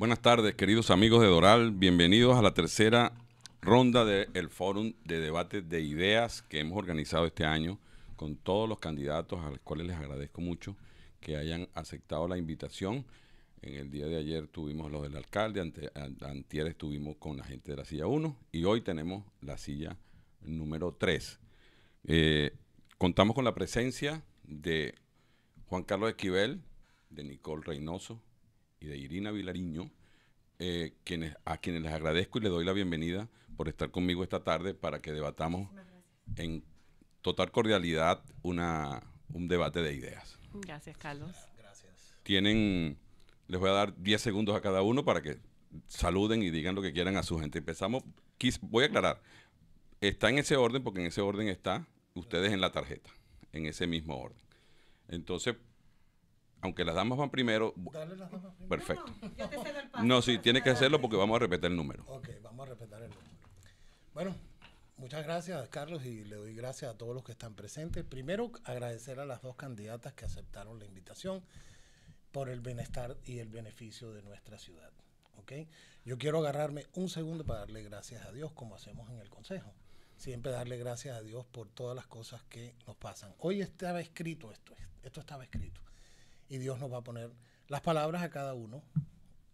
Buenas tardes, queridos amigos de Doral. Bienvenidos a la tercera ronda del Fórum de Debate de Ideas que hemos organizado este año con todos los candidatos, a los cuales les agradezco mucho que hayan aceptado la invitación. En el día de ayer tuvimos los del alcalde, ante, estuvimos con la gente de la silla 1 y hoy tenemos la silla número 3. Eh, contamos con la presencia de Juan Carlos Esquivel, de Nicole Reynoso y de Irina Vilariño, eh, quienes, a quienes les agradezco y les doy la bienvenida por estar conmigo esta tarde para que debatamos en total cordialidad una, un debate de ideas. Gracias, Carlos. Gracias. Tienen, les voy a dar 10 segundos a cada uno para que saluden y digan lo que quieran a su gente. Empezamos, voy a aclarar, está en ese orden porque en ese orden está ustedes en la tarjeta, en ese mismo orden. Entonces, aunque las damas van primero. Dale las damas primero. Perfecto. No, sí, tiene que hacerlo porque vamos a repetir el número. Ok, vamos a repetir el número. Bueno, muchas gracias, Carlos, y le doy gracias a todos los que están presentes. Primero, agradecer a las dos candidatas que aceptaron la invitación por el bienestar y el beneficio de nuestra ciudad. ¿ok? Yo quiero agarrarme un segundo para darle gracias a Dios, como hacemos en el Consejo. Siempre darle gracias a Dios por todas las cosas que nos pasan. Hoy estaba escrito esto, esto estaba escrito y Dios nos va a poner las palabras a cada uno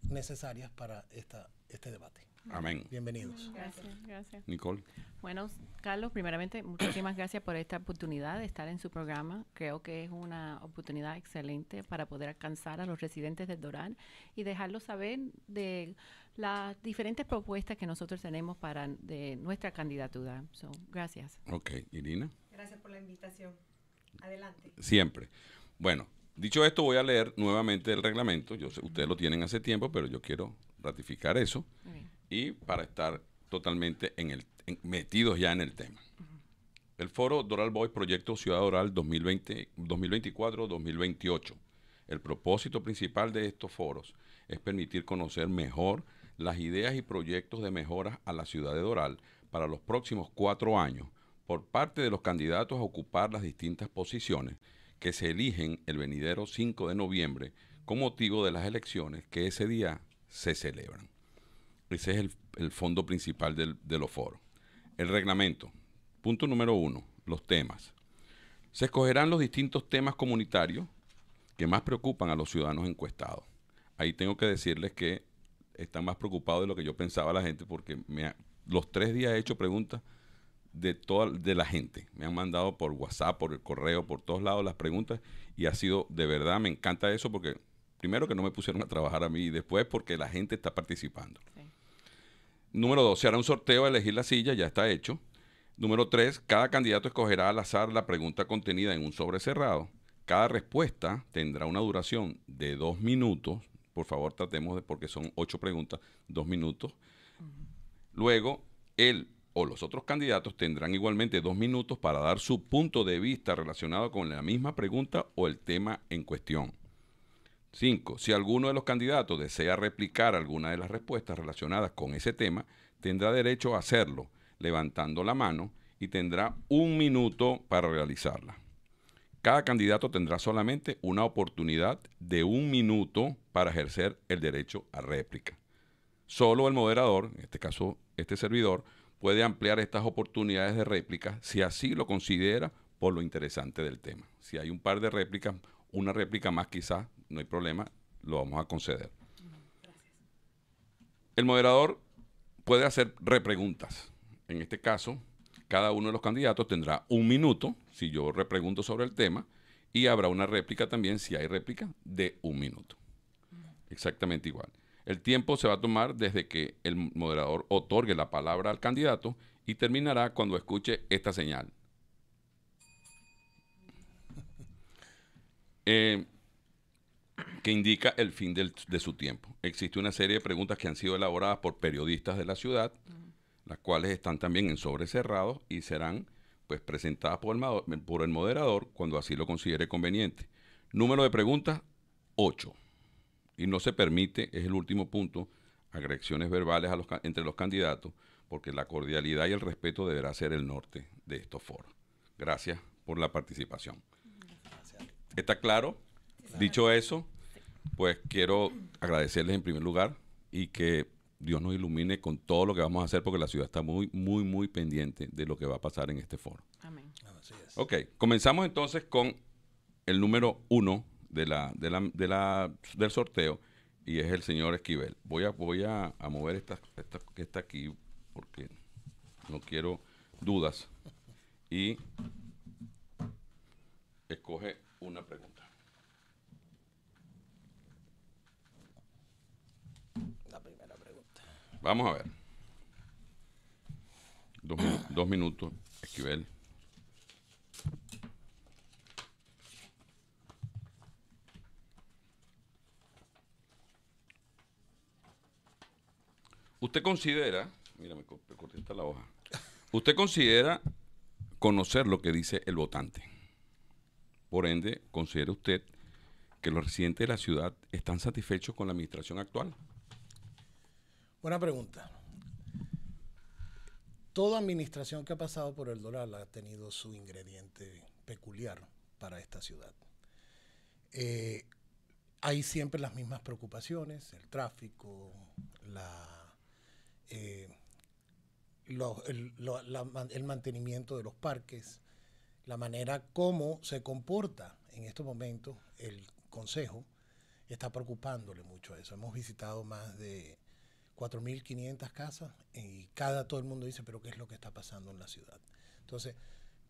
necesarias para esta, este debate. Amén. Bienvenidos. Gracias, gracias. Nicole. Bueno, Carlos, primeramente, muchísimas gracias por esta oportunidad de estar en su programa. Creo que es una oportunidad excelente para poder alcanzar a los residentes del Doral y dejarlos saber de las diferentes propuestas que nosotros tenemos para de nuestra candidatura. gracias. Ok, Irina. Gracias por la invitación. Adelante. Siempre. Bueno, Dicho esto, voy a leer nuevamente el reglamento. Yo sé, ustedes lo tienen hace tiempo, pero yo quiero ratificar eso y para estar totalmente en el, metidos ya en el tema. El foro Doral Boys Proyecto Ciudad Doral 2024-2028. El propósito principal de estos foros es permitir conocer mejor las ideas y proyectos de mejoras a la ciudad de Doral para los próximos cuatro años por parte de los candidatos a ocupar las distintas posiciones que se eligen el venidero 5 de noviembre con motivo de las elecciones que ese día se celebran. Ese es el, fondo principal de los foros. El reglamento. Punto número uno, los temas. Se escogerán los distintos temas comunitarios que más preocupan a los ciudadanos encuestados. Ahí tengo que decirles que están más preocupados de lo que yo pensaba la gente porque me los tres días he hecho preguntas de toda de la gente. Me han mandado por WhatsApp, por el correo, por todos lados las preguntas y ha sido de verdad, me encanta eso porque primero que no me pusieron a trabajar a mí y después porque la gente está participando. Número dos, se hará un sorteo a elegir la silla, ya está hecho. Número tres, cada candidato escogerá al azar la pregunta contenida en un sobre cerrado. Cada respuesta tendrá una duración de dos minutos. Por favor, tratemos de, porque son ocho preguntas, dos minutos. Luego, el o los otros candidatos tendrán igualmente dos minutos para dar su punto de vista relacionado con la misma pregunta o el tema en cuestión. 5. Si alguno de los candidatos desea replicar alguna de las respuestas relacionadas con ese tema, tendrá derecho a hacerlo levantando la mano y tendrá un minuto para realizarla. Cada candidato tendrá solamente una oportunidad de un minuto para ejercer el derecho a réplica. Solo el moderador, en este caso este servidor, puede ampliar estas oportunidades de réplica si así lo considera por lo interesante del tema. Si hay un par de réplicas, una réplica más quizás, no hay problema, lo vamos a conceder. El moderador puede hacer repreguntas. En este caso, cada uno de los candidatos tendrá un minuto si yo repregunto sobre el tema y habrá una réplica también, si hay réplica, de un minuto. Exactamente igual. El tiempo se va a tomar desde que el moderador otorgue la palabra al candidato y terminará cuando escuche esta señal. Eh, que indica el fin de su tiempo. Existe una serie de preguntas que han sido elaboradas por periodistas de la ciudad, las cuales están también en sobre cerrados y serán pues presentadas por el, por el moderador cuando así lo considere conveniente. Número de preguntas, 8 y no se permite, es el último punto, agresiones verbales a los, entre los candidatos, porque la cordialidad y el respeto deberá ser el norte de estos foros. Gracias por la participación. ¿Está claro? Dicho eso, pues quiero agradecerles en primer lugar y que Dios nos ilumine con todo lo que vamos a hacer porque la ciudad está muy, muy, muy pendiente de lo que va a pasar en este foro. Amén. Así es. Ok, comenzamos entonces con el número uno de la, de la, de la, del sorteo y es el señor Esquivel. Voy a, voy a, a mover esta, esta que está aquí porque no quiero dudas y escoge una pregunta. La primera pregunta. Vamos a ver. Dos, dos minutos, Esquivel. Usted considera, mira, me co- me corté la hoja. Usted considera conocer lo que dice el votante. Por ende, considera usted que los residentes de la ciudad están satisfechos con la administración actual. Buena pregunta. Toda administración que ha pasado por el dólar ha tenido su ingrediente peculiar para esta ciudad. Eh, hay siempre las mismas preocupaciones, el tráfico, la, eh, el, el mantenimiento de los parques, la manera como se comporta en estos momentos el Consejo está preocupándole mucho a eso. Hemos visitado más de 4.500 casas y cada todo el mundo dice, pero ¿qué es lo que está pasando en la ciudad? Entonces,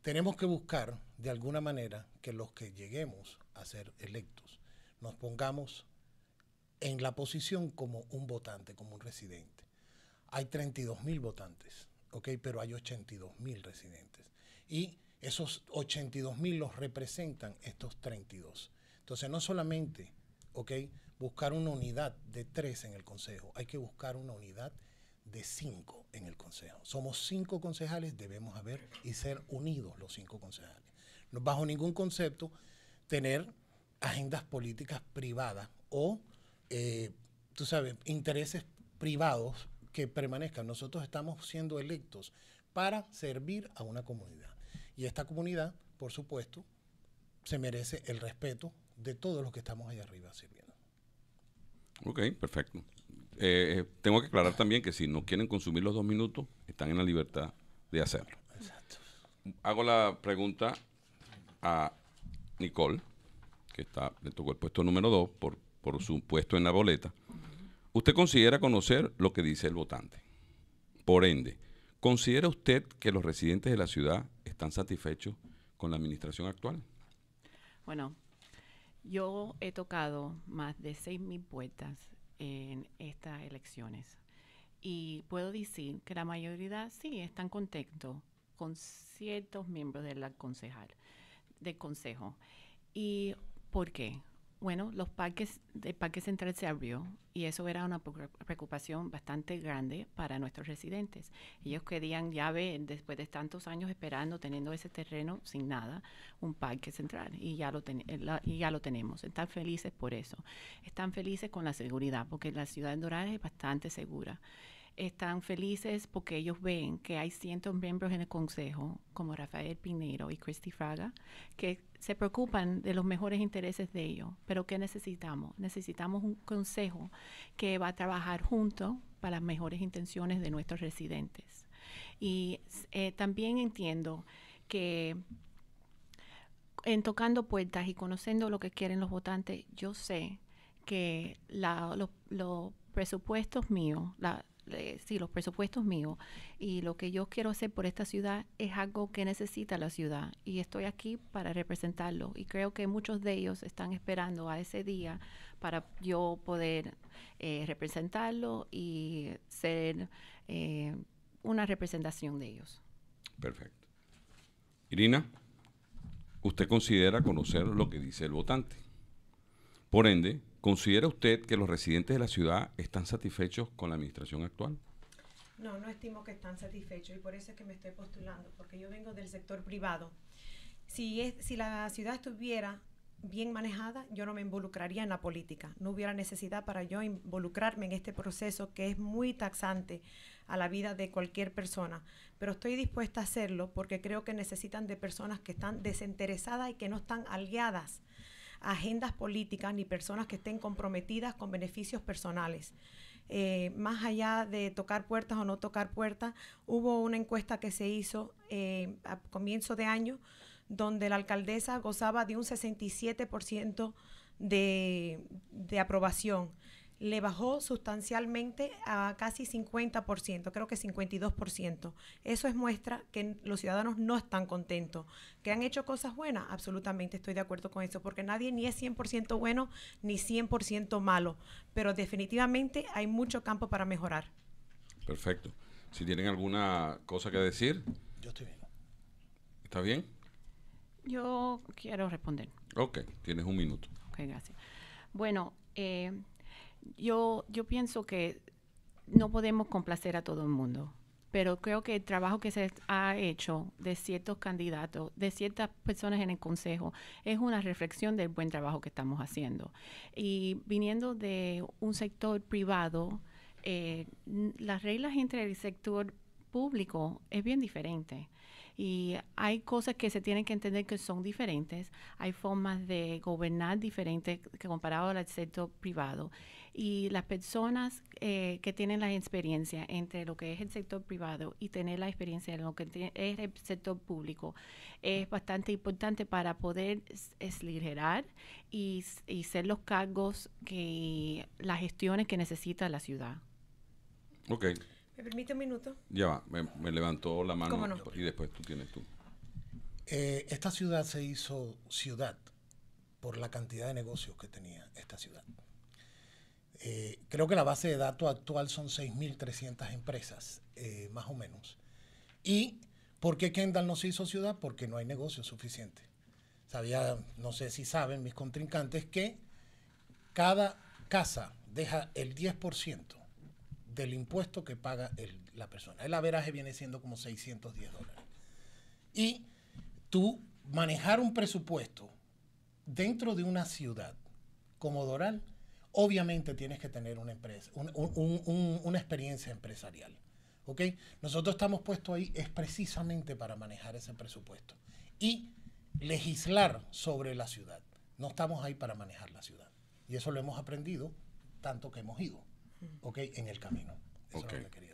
tenemos que buscar de alguna manera que los que lleguemos a ser electos nos pongamos en la posición como un votante, como un residente. Hay 32 mil votantes, ¿ok? Pero hay 82 mil residentes. Y esos 82 mil los representan estos 32. Entonces, no solamente, ¿ok? Buscar una unidad de tres en el consejo, hay que buscar una unidad de cinco en el consejo. Somos cinco concejales, debemos haber y ser unidos los cinco concejales. No bajo ningún concepto tener agendas políticas privadas o, eh, tú sabes, intereses privados que permanezcan. Nosotros estamos siendo electos para servir a una comunidad. Y esta comunidad, por supuesto, se merece el respeto de todos los que estamos allá arriba sirviendo. Ok, perfecto. Eh, eh, tengo que aclarar también que si no quieren consumir los dos minutos, están en la libertad de hacerlo. Exacto. Hago la pregunta a Nicole, que está, le tocó el puesto número dos por, por su puesto en la boleta. ¿Usted considera conocer lo que dice el votante? Por ende, ¿considera usted que los residentes de la ciudad están satisfechos con la administración actual? Bueno, yo he tocado más de 6.000 puertas en estas elecciones y puedo decir que la mayoría sí están contentos con ciertos miembros del concejal, del consejo. ¿Y por qué? Bueno, los parques, el Parque Central se abrió y eso era una preocu- preocupación bastante grande para nuestros residentes. Ellos querían ver, después de tantos años esperando, teniendo ese terreno sin nada, un parque central y ya lo, ten- y ya lo tenemos. Están felices por eso. Están felices con la seguridad porque la ciudad de Doral es bastante segura. Están felices porque ellos ven que hay cientos miembros en el consejo, como Rafael Pinero y Christy Fraga, que se preocupan de los mejores intereses de ellos. Pero ¿qué necesitamos? Necesitamos un consejo que va a trabajar junto para las mejores intenciones de nuestros residentes. Y eh, también entiendo que en tocando puertas y conociendo lo que quieren los votantes, yo sé que la- los, los presupuestos míos, la- le- sí, los presupuestos míos y lo que yo quiero hacer por esta ciudad es algo que necesita la ciudad y estoy aquí para representarlo y creo que muchos de ellos están esperando a ese día para yo poder eh, representarlo y ser eh, una representación de ellos. Perfecto. Irina, usted considera conocer lo que dice el votante. Por ende, ¿considera usted que los residentes de la ciudad están satisfechos con la administración actual? No, no estimo que están satisfechos y por eso es que me estoy postulando, porque yo vengo del sector privado. Si, la ciudad estuviera bien manejada, yo no me involucraría en la política. No hubiera necesidad para yo involucrarme en este proceso que es muy taxante a la vida de cualquier persona. Pero estoy dispuesta a hacerlo porque creo que necesitan de personas que están desinteresadas y que no están aliadas agendas políticas ni personas que estén comprometidas con beneficios personales. eh, más allá de tocar puertas o no tocar puertas, hubo una encuesta que se hizo eh, a comienzo de año donde la alcaldesa gozaba de un 67% de, de aprobación le bajó sustancialmente a casi 50%, creo que 52%. Eso es muestra que los ciudadanos no están contentos. ¿Que han hecho cosas buenas? Absolutamente estoy de acuerdo con eso, porque nadie ni es 100% bueno ni 100% malo, pero definitivamente hay mucho campo para mejorar. Perfecto. Si tienen alguna cosa que decir. Yo estoy bien. ¿Está bien? Yo quiero responder. Ok, tienes un minuto. Ok, gracias. Bueno, eh, yo, yo pienso que no podemos complacer a todo el mundo, pero creo que el trabajo que se ha hecho de ciertos candidatos, de ciertas personas en el Consejo, es una reflexión del buen trabajo que estamos haciendo. Y viniendo de un sector privado, eh, las reglas entre el sector público es bien diferente. Y hay cosas que se tienen que entender que son diferentes. Hay formas de gobernar diferentes comparado al sector privado y las personas eh, que tienen la experiencia entre lo que es el sector privado y tener la experiencia en lo que es el sector público es bastante importante para poder esliderar y, y ser los cargos que las gestiones que necesita la ciudad. Ok. ¿Me permite un minuto? Ya va, me, levantó la mano y después tú tienes tú. Eh, esta ciudad se hizo ciudad por la cantidad de negocios que tenía esta ciudad. Eh, creo que la base de datos actual son 6.300 empresas, eh, más o menos. ¿Y por qué Kendall no se hizo ciudad? Porque no hay negocio suficiente. Sabía, no sé si saben mis contrincantes, que cada casa deja el 10% del impuesto que paga la persona. El averaje viene siendo como 610 dólares. Y tú manejar un presupuesto dentro de una ciudad como Doral, obviamente tienes que tener una empresa, una experiencia empresarial. ¿ok? Nosotros estamos puestos ahí es precisamente para manejar ese presupuesto y legislar sobre la ciudad. No estamos ahí para manejar la ciudad. Y eso lo hemos aprendido tanto que hemos ido, ¿ok? En el camino.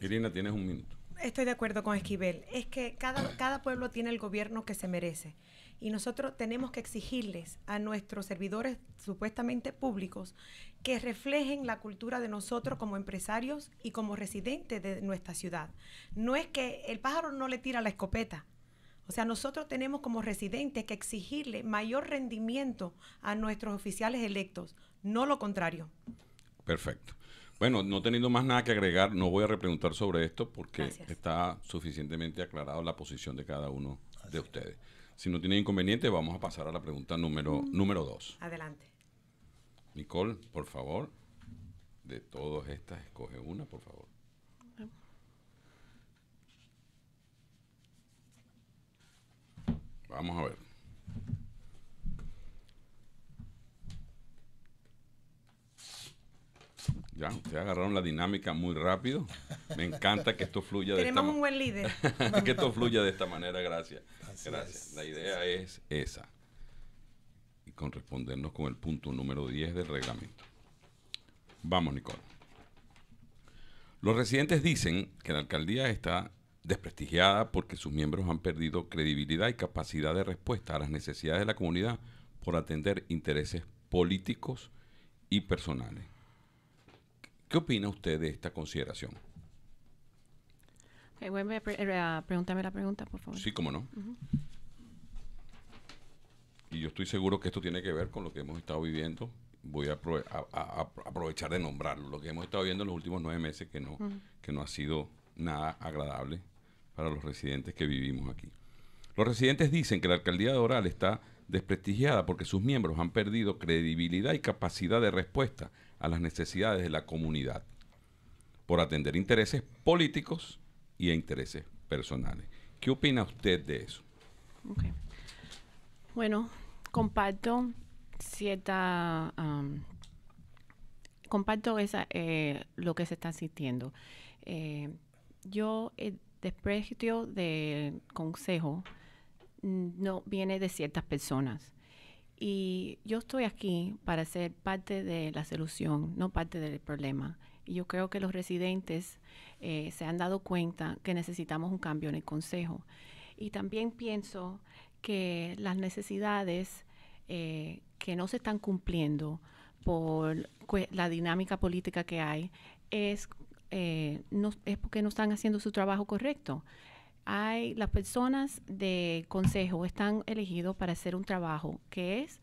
Irina, tienes un minuto. Estoy de acuerdo con Esquivel. Es que cada, cada pueblo tiene el gobierno que se merece y nosotros tenemos que exigirles a nuestros servidores supuestamente públicos que reflejen la cultura de nosotros como empresarios y como residentes de nuestra ciudad. No es que el pájaro no le tira la escopeta. O sea, nosotros tenemos como residentes que exigirle mayor rendimiento a nuestros oficiales electos, no lo contrario. Perfecto. Bueno, no teniendo más nada que agregar, no voy a repreguntar sobre esto porque está suficientemente aclarado la posición de cada uno de ustedes. Si no tiene inconveniente, vamos a pasar a la pregunta número, número dos. Adelante. Nicole, por favor, de todas estas, escoge una, por favor. Vamos a ver. Ya, ustedes agarraron la dinámica muy rápido. Me encanta que esto fluya de esta manera. Tenemos un buen líder. que esto fluya de esta manera, gracias. Gracias. La idea es esa. Y con respondernos con el punto número 10 del reglamento. Vamos, Nicole. Los residentes dicen que la alcaldía está desprestigiada porque sus miembros han perdido credibilidad y capacidad de respuesta a las necesidades de la comunidad por atender intereses políticos y personales. ¿Qué opina usted de esta consideración? Eh, pregúntame la pregunta, por favor. Sí, cómo no. Y yo estoy seguro que esto tiene que ver con lo que hemos estado viviendo. Voy a, aprovechar de nombrarlo. Lo que hemos estado viendo en los últimos nueve meses que no, que no ha sido nada agradable para los residentes que vivimos aquí. Los residentes dicen que la alcaldía de Oral está desprestigiada porque sus miembros han perdido credibilidad y capacidad de respuesta a las necesidades de la comunidad por atender intereses políticos y intereses personales. ¿Qué opina usted de eso? Bueno, comparto cierta... comparto esa, eh, lo que se está sintiendo. Eh, yo, el desprecio del consejo no viene de ciertas personas. Y yo estoy aquí para ser parte de la solución, no parte del problema. Y yo creo que los residentes eh, se han dado cuenta que necesitamos un cambio en el Consejo. Y también pienso que las necesidades eh, que no se están cumpliendo por la dinámica política que hay es, eh, es porque no están haciendo su trabajo correcto. Hay las personas de consejo están elegidos para hacer un trabajo que es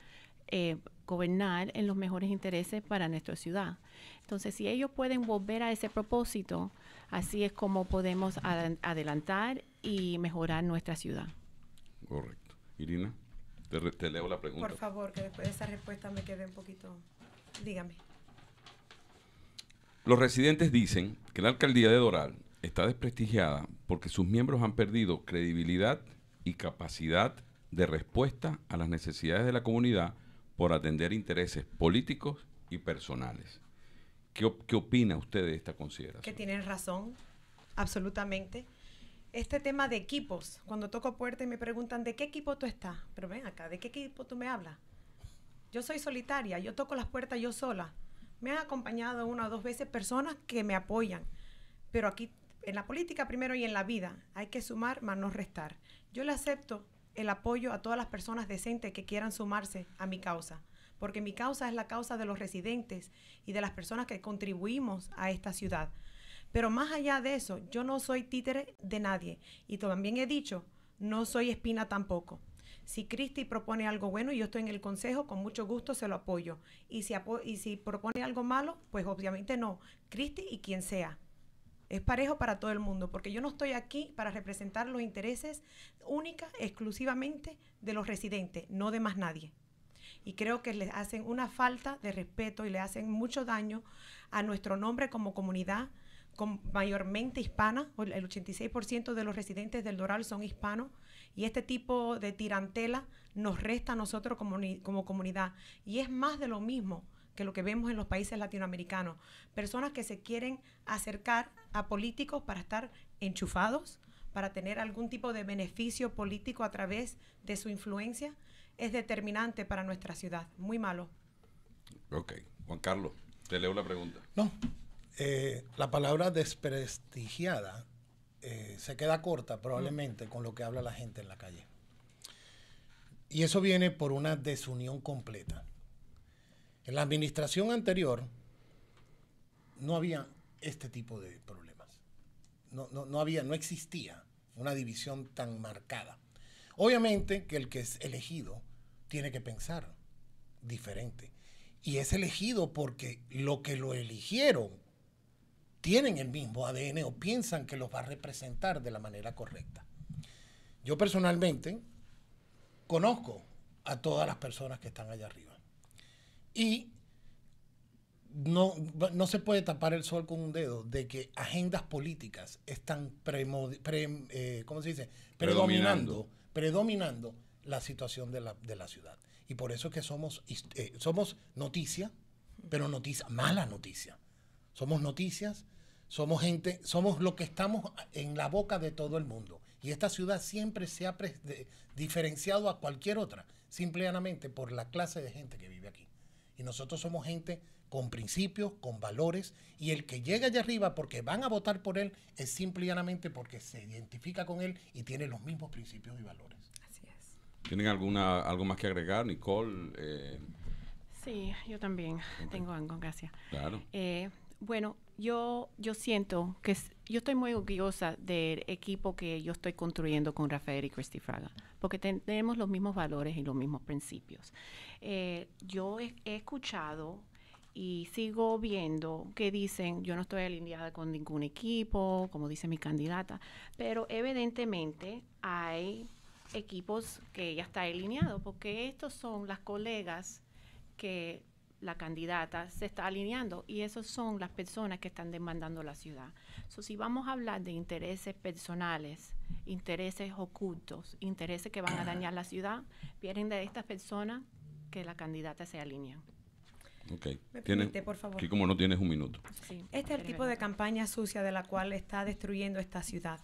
eh, gobernar en los mejores intereses para nuestra ciudad. Entonces, si ellos pueden volver a ese propósito, así es como podemos adelantar y mejorar nuestra ciudad. Correcto. Irina, te, leo la pregunta. Por favor, que después de esa respuesta me quede un poquito... Dígame. Los residentes dicen que la alcaldía de Doral está desprestigiada porque sus miembros han perdido credibilidad y capacidad de respuesta a las necesidades de la comunidad por atender intereses políticos y personales. ¿Qué, qué opina usted de esta consideración? Que tienen razón, absolutamente. Este tema de equipos, cuando toco puerta y me preguntan, ¿de qué equipo tú estás? Pero ven acá, ¿de qué equipo tú me hablas? Yo soy solitaria, yo toco las puertas yo sola. Me han acompañado una o dos veces personas que me apoyan, pero aquí en la política primero y en la vida hay que sumar más no restar. Yo le acepto el apoyo a todas las personas decentes que quieran sumarse a mi causa, porque mi causa es la causa de los residentes y de las personas que contribuimos a esta ciudad. Pero más allá de eso, yo no soy títere de nadie y también he dicho, no soy espina tampoco. Si Cristi propone algo bueno y yo estoy en el consejo, con mucho gusto se lo apoyo. Y si, y si propone algo malo, pues obviamente no. Cristi y quien sea. Es parejo para todo el mundo, porque yo no estoy aquí para representar los intereses única, exclusivamente de los residentes, no de más nadie. Y creo que les hacen una falta de respeto y le hacen mucho daño a nuestro nombre como comunidad, mayormente hispana, el 86% de los residentes del Doral son hispanos, y este tipo de tirantela nos resta a nosotros como, como comunidad. Y es más de lo mismo que lo que vemos en los países latinoamericanos. Personas que se quieren acercar a políticos para estar enchufados, para tener algún tipo de beneficio político a través de su influencia, es determinante para nuestra ciudad. Muy malo. Ok. Juan Carlos, te leo la pregunta. No, eh, la palabra desprestigiada eh, se queda corta probablemente con lo que habla la gente en la calle. Y eso viene por una desunión completa. En la administración anterior no había este tipo de problemas. No, no había, no existía una división tan marcada. Obviamente que el que es elegido tiene que pensar diferente. Y es elegido porque lo que lo eligieron tienen el mismo ADN o piensan que los va a representar de la manera correcta. Yo personalmente conozco a todas las personas que están allá arriba. Y no, no se puede tapar el sol con un dedo de que agendas políticas están eh, ¿cómo se dice? predominando, predominando la situación de la, de la ciudad. Y por eso es que somos, eh, somos noticia, pero noticia, mala noticia. Somos noticias, somos gente, somos lo que estamos en la boca de todo el mundo. Y esta ciudad siempre se ha diferenciado a cualquier otra, simplemente por la clase de gente que vive aquí. Y nosotros somos gente con principios, con valores, y el que llega allá arriba porque van a votar por él es simplemente porque se identifica con él y tiene los mismos principios y valores. Así es. ¿Tienen alguna, algo más que agregar, Nicole? Eh, sí, yo también tengo algo, gracias. Claro. Eh, bueno, yo, yo siento que yo estoy muy orgullosa del equipo que yo estoy construyendo con Rafael y Christy Fraga, porque tenemos los mismos valores y los mismos principios. Eh, yo he, escuchado y sigo viendo que dicen, yo no estoy alineada con ningún equipo, como dice mi candidata, pero evidentemente hay equipos que ya está alineado, porque estos son las colegas que la candidata se está alineando y esas son las personas que están demandando la ciudad. So, si vamos a hablar de intereses personales, intereses ocultos, intereses que van a dañar la ciudad, vienen de estas personas que la candidata se alinea. Ok. ¿Me por favor? Aquí como no tienes un minuto. este es el tipo de campaña sucia de la cual está destruyendo esta ciudad.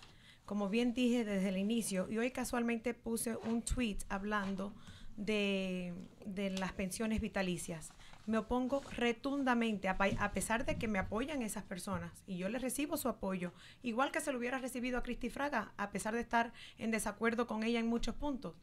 Como bien dije desde el inicio, y hoy casualmente puse un tweet hablando de, de las pensiones vitalicias me opongo retundamente, a, a, pesar de que me apoyan esas personas y yo les recibo su apoyo, igual que se lo hubiera recibido a Cristi Fraga, a pesar de estar en desacuerdo con ella en muchos puntos.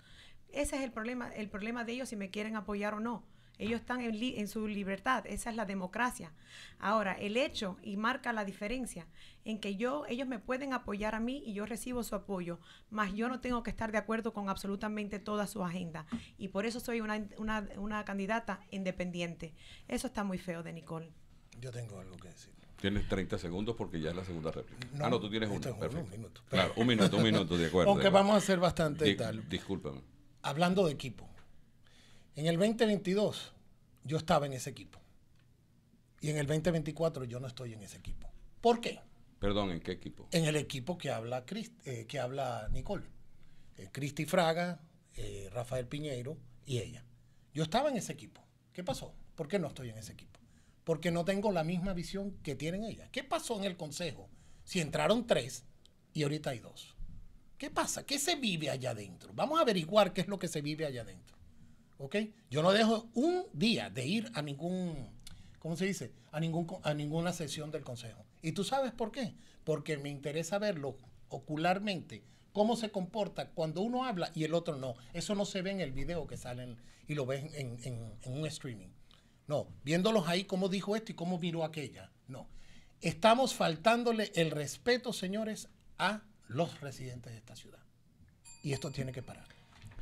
Ese es el problema, el problema de ellos si me quieren apoyar o no. Ellos están en, en, su libertad, esa es la democracia. Ahora, el hecho y marca la diferencia en que yo, ellos me pueden apoyar a mí y yo recibo su apoyo, mas yo no tengo que estar de acuerdo con absolutamente toda su agenda. Y por eso soy una, una, una candidata independiente. Eso está muy feo de Nicole. Yo tengo algo que decir. Tienes 30 segundos porque ya es la segunda réplica. No, ah, no, tú tienes es Perfecto. un minuto. Claro, un minuto, un minuto, de acuerdo. Aunque de acuerdo. vamos a hacer bastante Di- tal. Discúlpame. Hablando de equipo. En el 2022 yo estaba en ese equipo. Y en el 2024 yo no estoy en ese equipo. ¿Por qué? Perdón, ¿en qué equipo? En el equipo que habla, eh, que habla Nicole. Eh, Cristi Fraga, eh, Rafael Piñeiro y ella. Yo estaba en ese equipo. ¿Qué pasó? ¿Por qué no estoy en ese equipo? Porque no tengo la misma visión que tienen ellas. ¿Qué pasó en el consejo? Si entraron tres y ahorita hay dos. ¿Qué pasa? ¿Qué se vive allá adentro? Vamos a averiguar qué es lo que se vive allá adentro. ¿Ok? Yo no dejo un día de ir a ningún, ¿cómo se dice? A, ningún, a ninguna sesión del consejo. ¿Y tú sabes por qué? Porque me interesa verlo ocularmente, cómo se comporta cuando uno habla y el otro no. Eso no se ve en el video que salen y lo ves en, en- en un streaming. No, viéndolos ahí, cómo dijo esto y cómo miró aquella. No. Estamos faltándole el respeto, señores, a los residentes de esta ciudad. Y esto tiene que parar.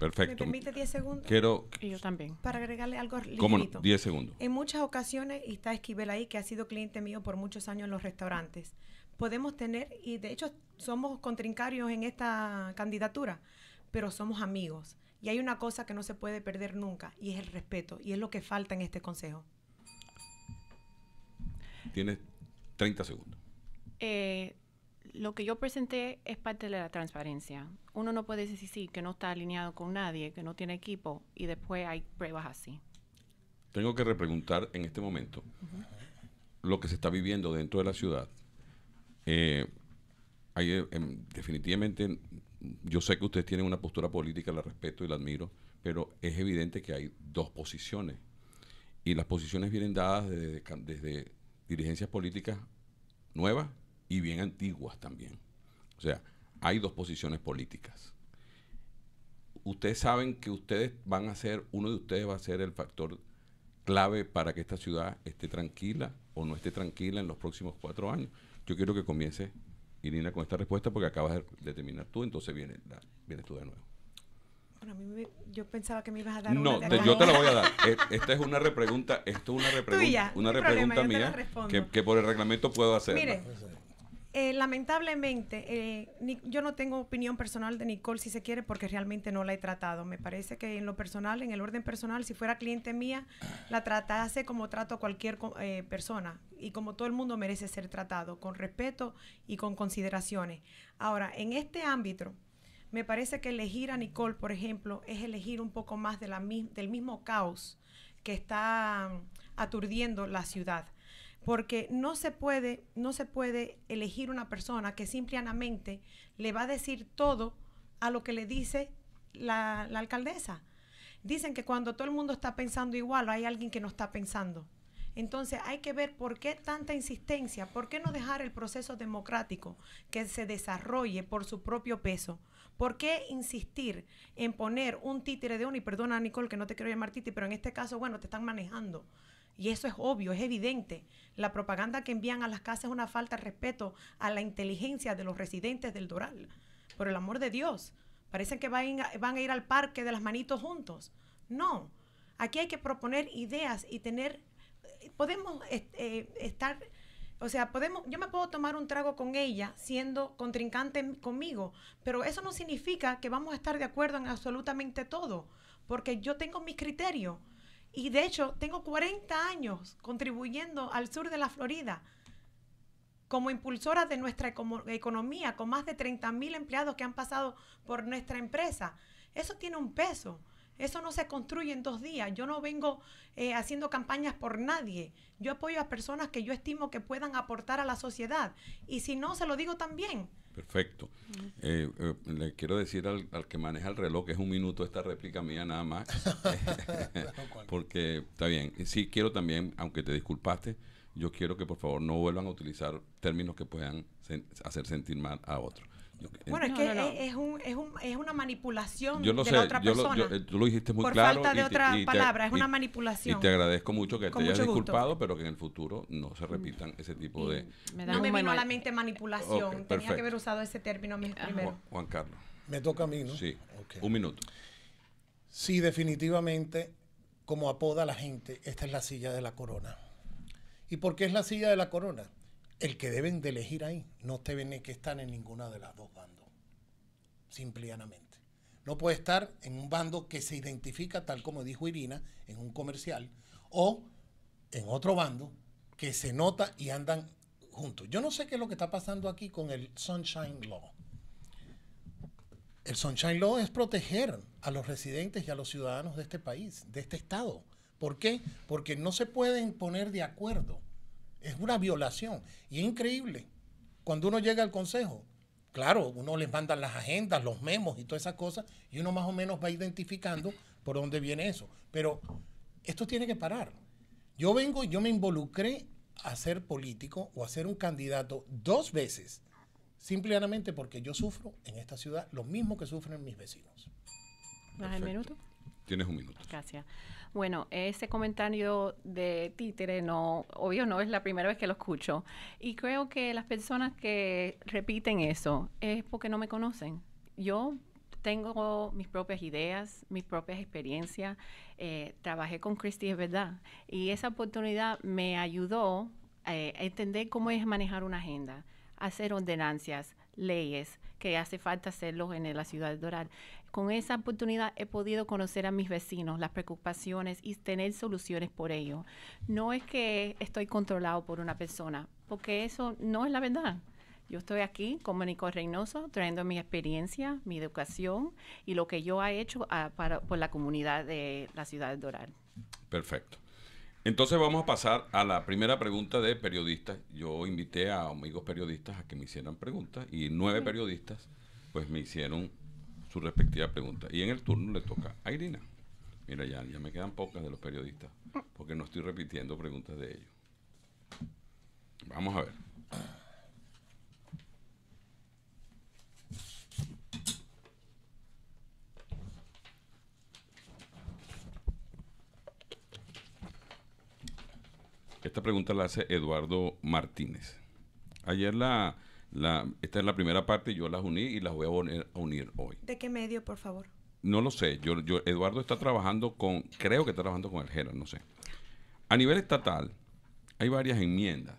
¿Me Perfecto. permite 10 segundos? Quiero. Y yo también. Para agregarle algo ¿Cómo no? ligerito. 10 segundos. En muchas ocasiones, y está Esquivel ahí, que ha sido cliente mío por muchos años en los restaurantes, podemos tener, y de hecho somos contrincarios en esta candidatura, pero somos amigos. Y hay una cosa que no se puede perder nunca, y es el respeto, y es lo que falta en este consejo. Tienes 30 segundos. Eh, lo que yo presenté es parte de la transparencia. Uno no puede decir sí, que no está alineado con nadie, que no tiene equipo, y después hay pruebas así. Tengo que repreguntar en este momento lo que se está viviendo dentro de la ciudad. Eh, hay, eh, em, definitivamente, yo sé que ustedes tienen una postura política, la respeto y la admiro, pero es evidente que hay dos posiciones. Y las posiciones vienen dadas desde, dirigencias políticas nuevas y bien antiguas también. O sea, hay dos posiciones políticas. Ustedes saben que ustedes van a ser, uno de ustedes va a ser el factor clave para que esta ciudad esté tranquila o no esté tranquila en los próximos cuatro años. Yo quiero que comience, Irina, con esta respuesta porque acabas de, terminar tú, entonces viene la- vienes tú de nuevo. Bueno, a mí me- yo pensaba que me ibas a dar No, una acá. yo te la voy a dar. E- Esta es una repregunta, esto es una repregunta, Tuya, una no problema, repregunta mía que, que por el reglamento puedo hacer. Mire, eh, lamentablemente, eh, ni- yo no tengo opinión personal de Nicole si se quiere porque realmente no la he tratado. Me parece que en lo personal, en el orden personal, si fuera cliente mía, la tratase como trato a cualquier eh, persona y como todo el mundo merece ser tratado, con respeto y con consideraciones. Ahora, en este ámbito, me parece que elegir a Nicole, por ejemplo, es elegir un poco más de la, del mismo caos que está mm, aturdiendo la ciudad porque no se puede no se puede elegir una persona que simplemente le va a decir todo a lo que le dice la, alcaldesa. Dicen que cuando todo el mundo está pensando igual, hay alguien que no está pensando. Entonces hay que ver por qué tanta insistencia, por qué no dejar el proceso democrático que se desarrolle por su propio peso. ¿Por qué insistir en poner un títere de uno? Y perdona, Nicole, que no te quiero llamar títere, pero en este caso, bueno, te están manejando. Y eso es obvio, es evidente. La propaganda que envían a las casas es una falta de respeto a la inteligencia de los residentes del Doral. Por el amor de Dios. Parecen que van a, ir al parque de las manitos juntos. No. Aquí hay que proponer ideas y tener... Podemos eh, eh, estar... O sea, podemos, yo me puedo tomar un trago con ella siendo contrincante conmigo, pero eso no significa que vamos a estar de acuerdo en absolutamente todo, porque yo tengo mis criterios. Y de hecho, tengo 40 años contribuyendo al sur de la Florida como impulsora de nuestra economía, con más de 30 mil empleados que han pasado por nuestra empresa. Eso tiene un peso. Eso no se construye en dos días. Yo no vengo eh, haciendo campañas por nadie. Yo apoyo a personas que yo estimo que puedan aportar a la sociedad. Y si no, se lo digo también. Perfecto. Eh, eh, le quiero decir al, al, que maneja el reloj que es un minuto esta réplica mía nada más. Porque está bien. Sí quiero también, aunque te disculpaste, yo quiero que por favor no vuelvan a utilizar términos que puedan hacer sentir mal a otros. Bueno, es que Es, un, es, un, es, una manipulación de la otra persona. Yo lo, tú lo dijiste muy claro. Por falta de otra palabra, es una manipulación. Y te agradezco mucho que te hayas disculpado, pero que en el futuro no se repitan ese tipo de... no me vino a la mente manipulación. Tenía que haber usado ese término primero. Juan Carlos. Me toca a mí, ¿no? Sí. Un minuto. Sí, definitivamente, como apoda la gente, esta es la silla de la corona. ¿Y por qué es la silla de la corona? El que deben de elegir ahí no deben que estar en ninguna de las dos bandos, simplemente. No puede estar en un bando que se identifica, tal como dijo Irina, en un comercial, o en otro bando que se nota y andan juntos. Yo no sé qué es lo que está pasando aquí con el Sunshine Law. El Sunshine Law es proteger a los residentes y a los ciudadanos de este país, de este estado. ¿Por qué? Porque no se pueden poner de acuerdo es una violación. Y es increíble. Cuando uno llega al consejo, claro, uno les manda las agendas, los memos y todas esas cosas, y uno más o menos va identificando por dónde viene eso. Pero esto tiene que parar. Yo vengo, yo me involucré a ser político o a ser un candidato dos veces, simplemente porque yo sufro en esta ciudad lo mismo que sufren mis vecinos. ¿Más el minuto? Tienes un minuto. Gracias. Bueno, ese comentario de títere no, obvio no es la primera vez que lo escucho. Y creo que las personas que repiten eso es porque no me conocen. Yo tengo mis propias ideas, mis propias experiencias. Eh, trabajé con Christy, es verdad. Y esa oportunidad me ayudó eh, a entender cómo es manejar una agenda, hacer ordenancias, leyes, que hace falta hacerlo en la ciudad de Doral con esa oportunidad he podido conocer a mis vecinos, las preocupaciones y tener soluciones por ello. No es que estoy controlado por una persona, porque eso no es la verdad. Yo estoy aquí como Nico Reynoso, trayendo mi experiencia, mi educación y lo que yo he hecho ah, para, por la comunidad de la ciudad de Doral. Perfecto. Entonces vamos a pasar a la primera pregunta de periodistas. Yo invité a amigos periodistas a que me hicieran preguntas y nueve periodistas pues me hicieron su respectiva pregunta. Y en el turno le toca a Irina. Mira, ya, ya me quedan pocas de los periodistas, porque no estoy repitiendo preguntas de ellos. Vamos a ver. Esta pregunta la hace Eduardo Martínez. Ayer la esta es la primera parte, yo las uní y las voy a unir, hoy. ¿De qué medio, por favor? No lo sé. Yo, yo, Eduardo está trabajando con, creo que está trabajando con el GERA, no sé. A nivel estatal, hay varias enmiendas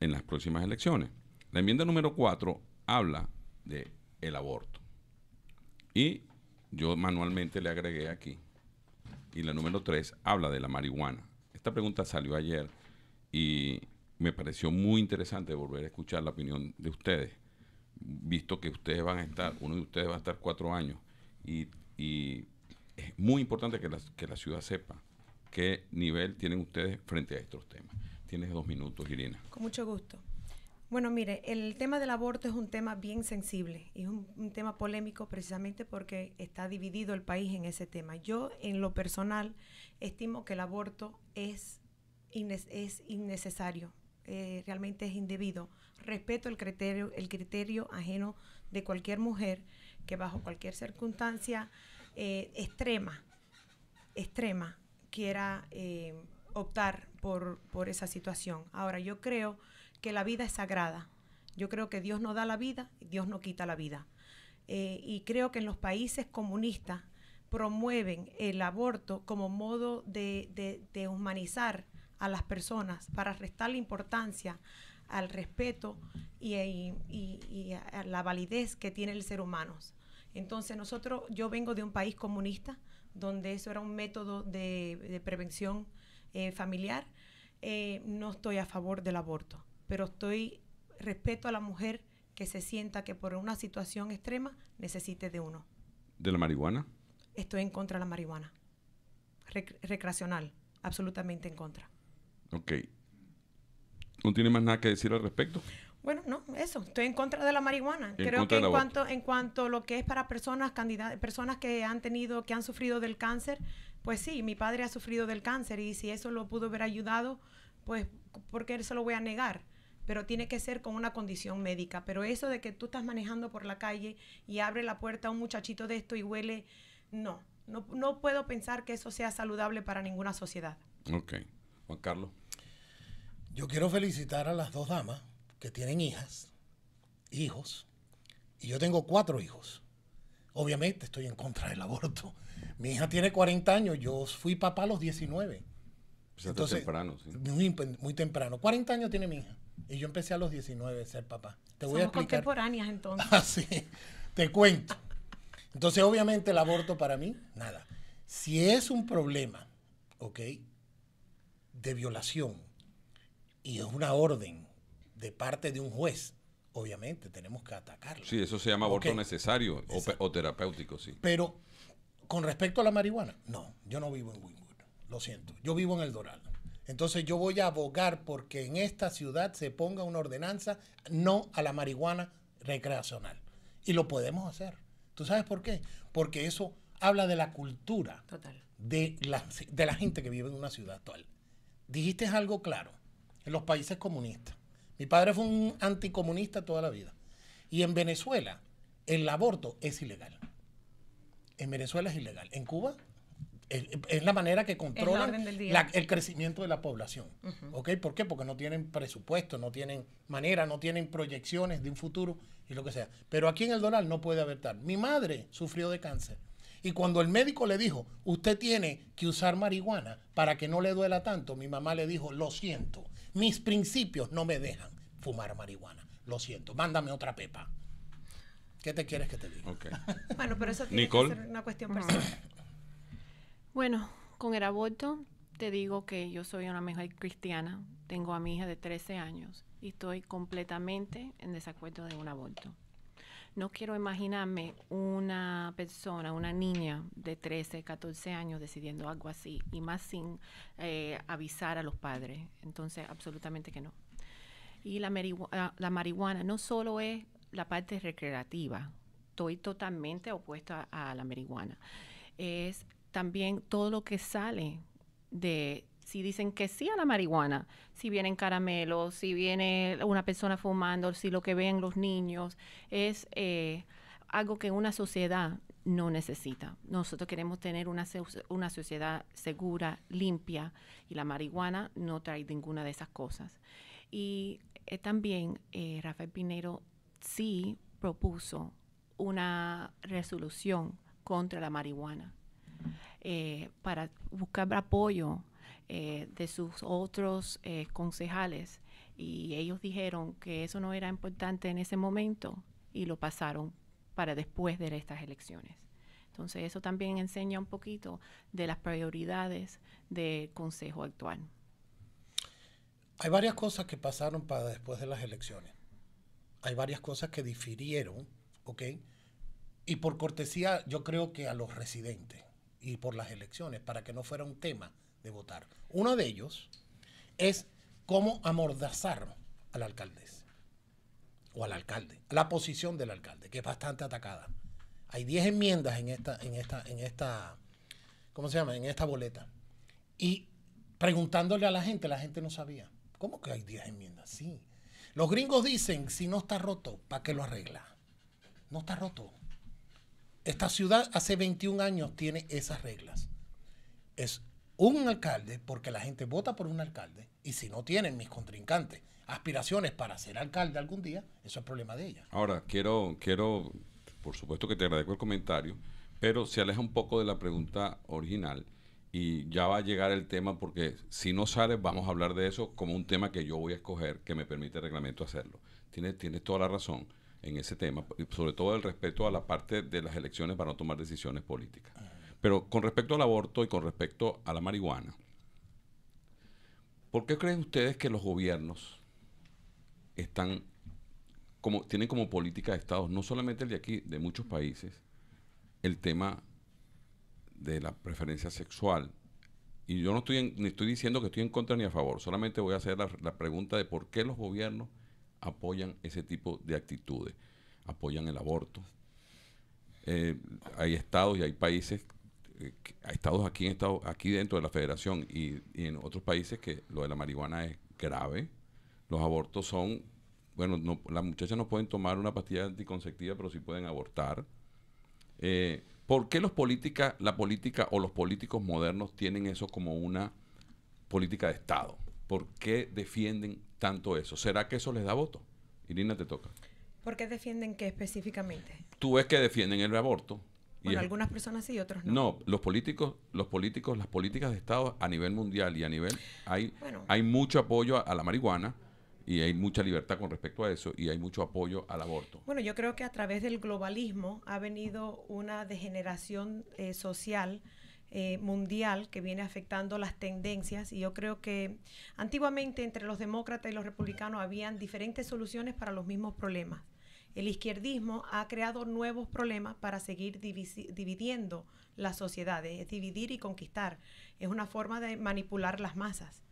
en las próximas elecciones. La enmienda número 4 habla de el aborto. Y yo manualmente le agregué aquí. Y la número 3 habla de la marihuana. Esta pregunta salió ayer y me pareció muy interesante volver a escuchar la opinión de ustedes, visto que ustedes van a estar, uno de ustedes va a estar cuatro años, y, es muy importante que la, que la ciudad sepa qué nivel tienen ustedes frente a estos temas. Tienes dos minutos, Irina. Con mucho gusto. Bueno, mire, el tema del aborto es un tema bien sensible y es un, tema polémico precisamente porque está dividido el país en ese tema. Yo, en lo personal, estimo que el aborto es, es innecesario. Eh, realmente es indebido. Respeto el criterio, el criterio ajeno de cualquier mujer que bajo cualquier circunstancia eh, extrema, extrema, quiera eh, optar por, por esa situación. Ahora, yo creo que la vida es sagrada. Yo creo que Dios no da la vida, Dios no quita la vida. y creo que en los países comunistas promueven el aborto como modo de, de, de humanizar a las personas para restar la importancia al respeto y, a la validez que tiene el ser humano. Entonces nosotros, yo vengo de un país comunista donde eso era un método de, prevención eh, familiar. Eh, no estoy a favor del aborto, pero estoy respeto a la mujer que se sienta que por una situación extrema necesite de uno. ¿De la marihuana? Estoy en contra de la marihuana. recreacional, absolutamente en contra. Ok. ¿No tiene más nada que decir al respecto? Bueno, no, eso. Estoy en contra de la marihuana. En Creo que en cuanto, en cuanto a lo que es para personas personas que han tenido, que han sufrido del cáncer, pues sí, mi padre ha sufrido del cáncer y si eso lo pudo haber ayudado, pues, ¿por qué se lo voy a negar? Pero tiene que ser con una condición médica. Pero eso de que tú estás manejando por la calle y abre la puerta a un muchachito de esto y huele, no. No, no puedo pensar que eso sea saludable para ninguna sociedad. Ok. Juan Carlos. Yo quiero felicitar a las dos damas que tienen hijas, hijos, y yo tengo cuatro hijos. Obviamente estoy en contra del aborto. Mi hija tiene 40 años, yo fui papá a los 19. Empezaste Entonces, temprano, sí. Muy, muy temprano. 40 años tiene mi hija. Y yo empecé a los 19 a ser papá. Te voy a Somos explicar. contemporáneas entonces. Así, te cuento. Entonces, obviamente, el aborto para mí, nada. Si es un problema, ¿ok? De violación y es una orden de parte de un juez, obviamente tenemos que atacarlo. Sí, eso se llama aborto necesario o, terapéutico, sí. Pero con respecto a la marihuana, no, yo no vivo en Wynwood, lo siento, yo vivo en El Doral. Entonces yo voy a abogar porque en esta ciudad se ponga una ordenanza no a la marihuana recreacional. Y lo podemos hacer. ¿Tú sabes por qué? Porque eso habla de la cultura Total. de la, de la gente que vive en una ciudad actual. Dijiste algo claro, en los países comunistas. Mi padre fue un anticomunista toda la vida. Y en Venezuela el aborto es ilegal. En Venezuela es ilegal. En Cuba es, la manera que controlan la- el crecimiento de la población. ¿Ok? ¿Por qué? Porque no tienen presupuesto, no tienen manera, no tienen proyecciones de un futuro y lo que sea. Pero aquí en el Doral no puede haber tal. Mi madre sufrió de cáncer. Y cuando el médico le dijo, usted tiene que usar marihuana para que no le duela tanto, mi mamá le dijo, lo siento, mis principios no me dejan fumar marihuana. Lo siento, mándame otra pepa. ¿Qué te quieres que te diga? Bueno, pero eso tiene Nicole. que ser una cuestión personal. Bueno, con el aborto te digo que yo soy una mujer cristiana, tengo a mi hija de 13 años y estoy completamente en desacuerdo de un aborto. No quiero imaginarme una persona, una niña de 13, 14 años decidiendo algo así y más sin eh, avisar a los padres. Entonces, absolutamente que no. Y la, marigua- ah, la marihuana no solo es la parte recreativa, estoy totalmente opuesta a la marihuana. Es también todo lo que sale de, si dicen que sí a la marihuana, si vienen caramelos, si viene una persona fumando, si lo que ven los niños, es eh, algo que una sociedad no necesita. Nosotros queremos tener una, una sociedad segura, limpia, y la marihuana no trae ninguna de esas cosas. Y eh, también eh, Rafael Pinero sí propuso una resolución contra la marihuana para buscar apoyo eh, de sus otros eh, concejales y ellos dijeron que eso no era importante en ese momento y lo pasaron para después de estas elecciones. Entonces eso también enseña un poquito de las prioridades del consejo actual. Hay varias cosas que pasaron para después de las elecciones. Hay varias cosas que difirieron, ¿ok? Y por cortesía, yo creo que a los residentes y por las elecciones, para que no fuera un tema de votar. Uno de ellos es cómo amordazar al alcaldesa o al alcalde, la posición del alcalde, que es bastante atacada. Hay 10 enmiendas en esta, en esta, en esta, ¿cómo se llama? En esta boleta. Y preguntándole a la gente, la gente no sabía. ¿Cómo que hay 10 enmiendas? Sí. Los gringos dicen, si no está roto, ¿para qué lo arregla? No está roto. Esta ciudad hace 21 años tiene esas reglas. Es un alcalde, porque la gente vota por un alcalde, y si no tienen mis contrincantes aspiraciones para ser alcalde algún día, eso es problema de ella. Ahora, quiero, quiero, por supuesto que te agradezco el comentario, pero se aleja un poco de la pregunta original y ya va a llegar el tema porque si no sale vamos a hablar de eso como un tema que yo voy a escoger que me permite el reglamento hacerlo. Tienes, tienes toda la razón en ese tema, y sobre todo el respeto a la parte de las elecciones para no tomar decisiones políticas. Pero con respecto al aborto y con respecto a la marihuana, ¿por qué creen ustedes que los gobiernos están como tienen como política de estados, no solamente el de aquí, de muchos países, el tema de la preferencia sexual? Y yo no estoy en- ni estoy diciendo que estoy en contra ni a favor, solamente voy a hacer la, la pregunta de por qué los gobiernos apoyan ese tipo de actitudes, apoyan el aborto. Eh, hay estados y hay países, eh, estados aquí, en estado, aquí dentro de la federación y, y en otros países que lo de la marihuana es grave. Los abortos son, bueno, no, las muchachas no pueden tomar una pastilla anticonceptiva, pero sí pueden abortar. Eh, ¿Por qué los política, la política o los políticos modernos tienen eso como una política de Estado? ¿Por qué defienden tanto eso? ¿Será que eso les da voto? Irina, te toca. ¿Por qué defienden qué específicamente? Tú ves que defienden el aborto. Bueno, algunas personas sí, otros no. no, los políticos, los políticos, las políticas de Estado a nivel mundial y a nivel hay, Bueno. hay mucho apoyo a, a la marihuana y hay mucha libertad con respecto a eso y hay mucho apoyo al aborto. Bueno, yo creo que a través del globalismo ha venido una degeneración eh, social eh, mundial que viene afectando las tendencias y yo creo que antiguamente entre los demócratas y los republicanos habían diferentes soluciones para los mismos problemas. El izquierdismo ha creado nuevos problemas para seguir dividiendo las sociedades, es dividir y conquistar. Es una forma de manipular las masas.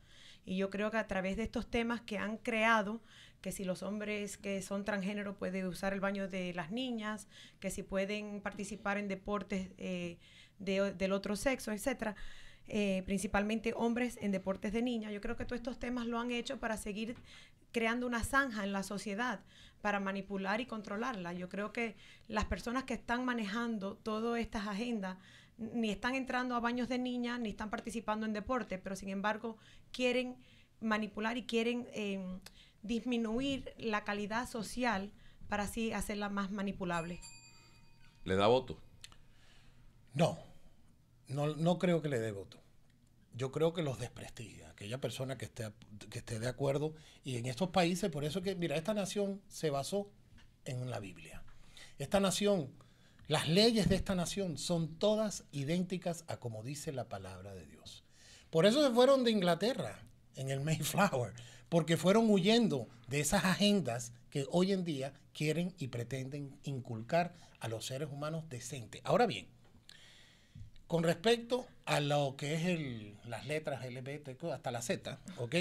Y yo creo que a través de estos temas que han creado, que si los hombres que son transgénero pueden usar el baño de las niñas, que si pueden participar en deportes eh, de- del otro sexo, etcétera, eh, principalmente hombres en deportes de niñas. Yo creo que todos estos temas lo han hecho para seguir creando una zanja en la sociedad, para manipular y controlarla. Yo creo que las personas que están manejando todas estas agendas ni están entrando a baños de niñas, ni están participando en deporte, pero sin embargo quieren manipular y quieren eh, disminuir la calidad social para así hacerla más manipulable. ¿Le da voto? No, no, no creo que le dé voto. Yo creo que los desprestigia. Aquella persona que esté, que esté de acuerdo. Y en estos países, por eso que, mira, esta nación se basó en la Biblia. Esta nación, las leyes de esta nación son todas idénticas a como dice la palabra de Dios. Por eso se fueron de Inglaterra en el Mayflower, porque fueron huyendo de esas agendas que hoy en día quieren y pretenden inculcar a los seres humanos decentes. Ahora bien, con respecto a lo que es el- las letras LGBT, hasta la Z, ¿ok?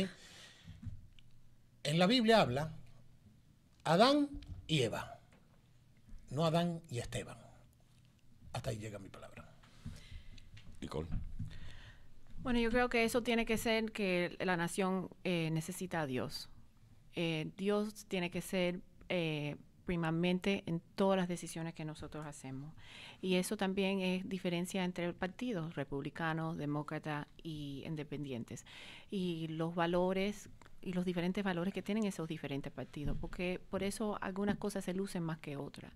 En la Biblia habla Adán y Eva, no Adán y Esteban. Hasta ahí llega mi palabra. Nicole. Bueno, yo creo que eso tiene que ser que la nación eh, necesita a Dios. Eh, Dios tiene que ser eh, primamente en todas las decisiones que nosotros hacemos. Y eso también es diferencia entre partidos, republicanos, demócratas y independientes. Y los valores y los diferentes valores que tienen esos diferentes partidos, porque por eso algunas cosas se lucen más que otras.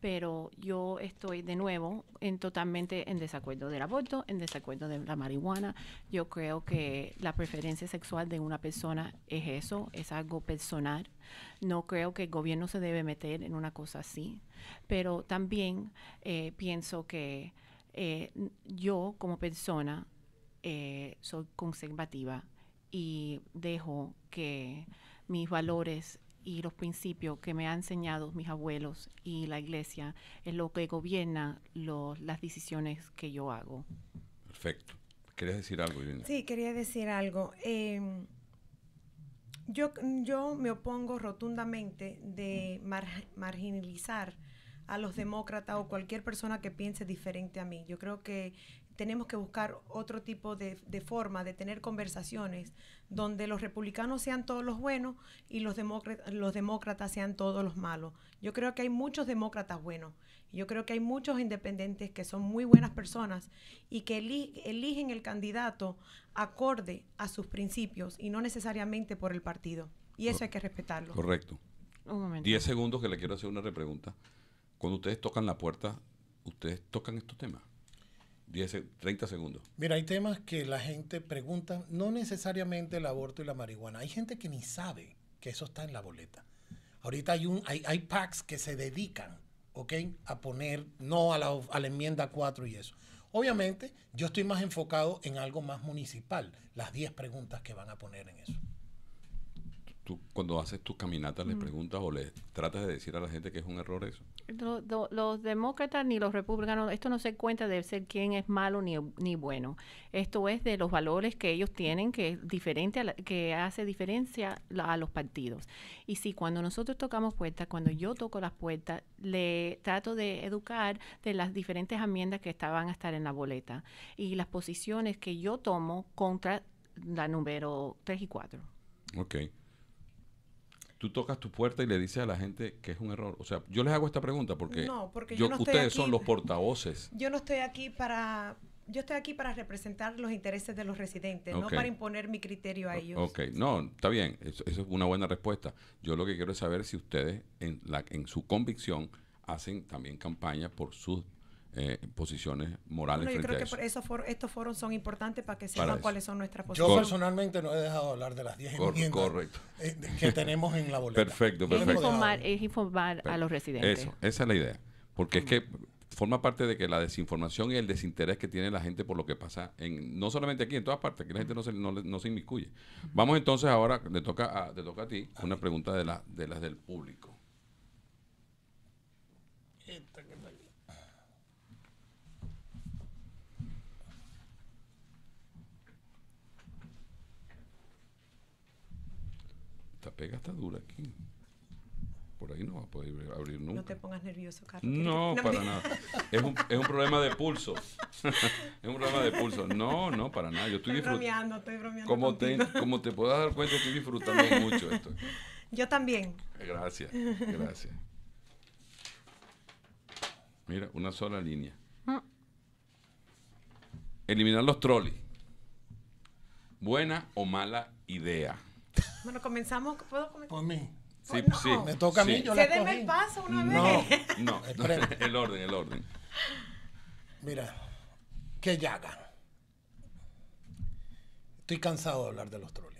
Pero yo estoy de nuevo en totalmente en desacuerdo del aborto, en desacuerdo de la marihuana. Yo creo que la preferencia sexual de una persona es eso, es algo personal. No creo que el gobierno se debe meter en una cosa así. Pero también eh, pienso que eh, yo como persona eh, soy conservativa y dejo que mis valores y los principios que me han enseñado mis abuelos y la iglesia es lo que gobierna lo- las decisiones que yo hago. Perfecto. ¿Querías decir algo, Irina? Sí, quería decir algo. Eh, yo, yo me opongo rotundamente de mar- marginalizar a los demócratas o cualquier persona que piense diferente a mí. Yo creo que tenemos que buscar otro tipo de, de forma de tener conversaciones donde los republicanos sean todos los buenos y los, demócratas los demócratas sean todos los malos. Yo creo que hay muchos demócratas buenos. Yo creo que hay muchos independientes que son muy buenas personas y que eli- eligen el candidato acorde a sus principios y no necesariamente por el partido. Y eso hay que respetarlo. Correcto. Un momento. Diez segundos que le quiero hacer una repregunta. Cuando ustedes tocan la puerta, ¿ustedes tocan estos temas? 10, se- 30 segundos. Mira, hay temas que la gente pregunta, no necesariamente el aborto y la marihuana. Hay gente que ni sabe que eso está en la boleta. Ahorita hay, un, hay, hay PACs que se dedican, ¿ok? A poner no a la, a la enmienda 4 y eso. Obviamente, yo estoy más enfocado en algo más municipal, las 10 preguntas que van a poner en eso. Tú, cuando haces tus caminatas, ¿les preguntas o les tratas de decir a la gente que es un error eso? Los demócratas ni los republicanos, esto no se cuenta de ser quién es malo ni, ni bueno. Esto es de los valores que ellos tienen, que diferente, a que hace diferencia a los partidos. Y si cuando nosotros tocamos puertas, cuando yo toco las puertas, le trato de educar de las diferentes enmiendas que estaban a estar en la boleta y las posiciones que yo tomo contra la número 3 y 4. Ok tú tocas tu puerta y le dices a la gente que es un error. O sea, yo les hago esta pregunta porque, yo, ustedes son los portavoces. Yo no estoy aquí para yo estoy aquí para representar los intereses de los residentes, no para imponer mi criterio a ellos. Ok, no, está bien, eso, eso, es una buena respuesta. Yo lo que quiero es saber si ustedes en, la, en su convicción hacen también campaña por sus eh, posiciones morales. yo creo que por eso estos foros son importantes para que sepan cuáles son nuestras posiciones. Yo personalmente no he dejado de hablar de las 10 enmiendas eh, que tenemos en la boleta. Perfecto, perfecto. Es informar, es informar a los residentes. Eso, esa es la idea. Porque es que forma parte de que la desinformación y el desinterés que tiene la gente por lo que pasa en no solamente aquí, en todas partes, que la gente no se, no, se inmiscuye. Vamos entonces ahora, le toca a, te toca a ti, una pregunta de, la, de las del público. Esta pega está dura aquí. Por ahí no va a poder abrir nunca. No te pongas nervioso, Carlos. No, para nada. Es un, es un problema de pulso. es un problema de pulso. No, no, para nada. Yo estoy, estoy bromeando, estoy bromeando. Como te, como te puedas dar cuenta, estoy disfrutando mucho esto. Yo también. Gracias, gracias. Mira, una sola línea. Eliminar los trolleys. ¿Buena o mala idea? Bueno, comenzamos. ¿Puedo comenzar? Por mí. Sí, pues sí. Me toca a mí, yo la el paso una no, vez. No, no, el orden, el orden. Mira, que llaga. Estoy cansado de hablar de los troles.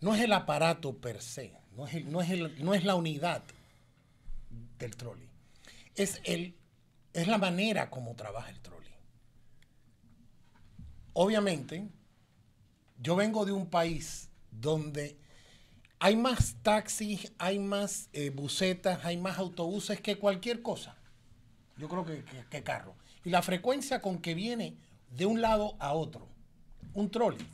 No es el aparato per se, no es, no es, el, no es la unidad del trolley. Es, el, es la manera como trabaja el trolley. Obviamente, yo vengo de un país donde hay más taxis, hay más eh, busetas, hay más autobuses que cualquier cosa. Yo creo que, que, carro. Y la frecuencia con que viene de un lado a otro, un trolley,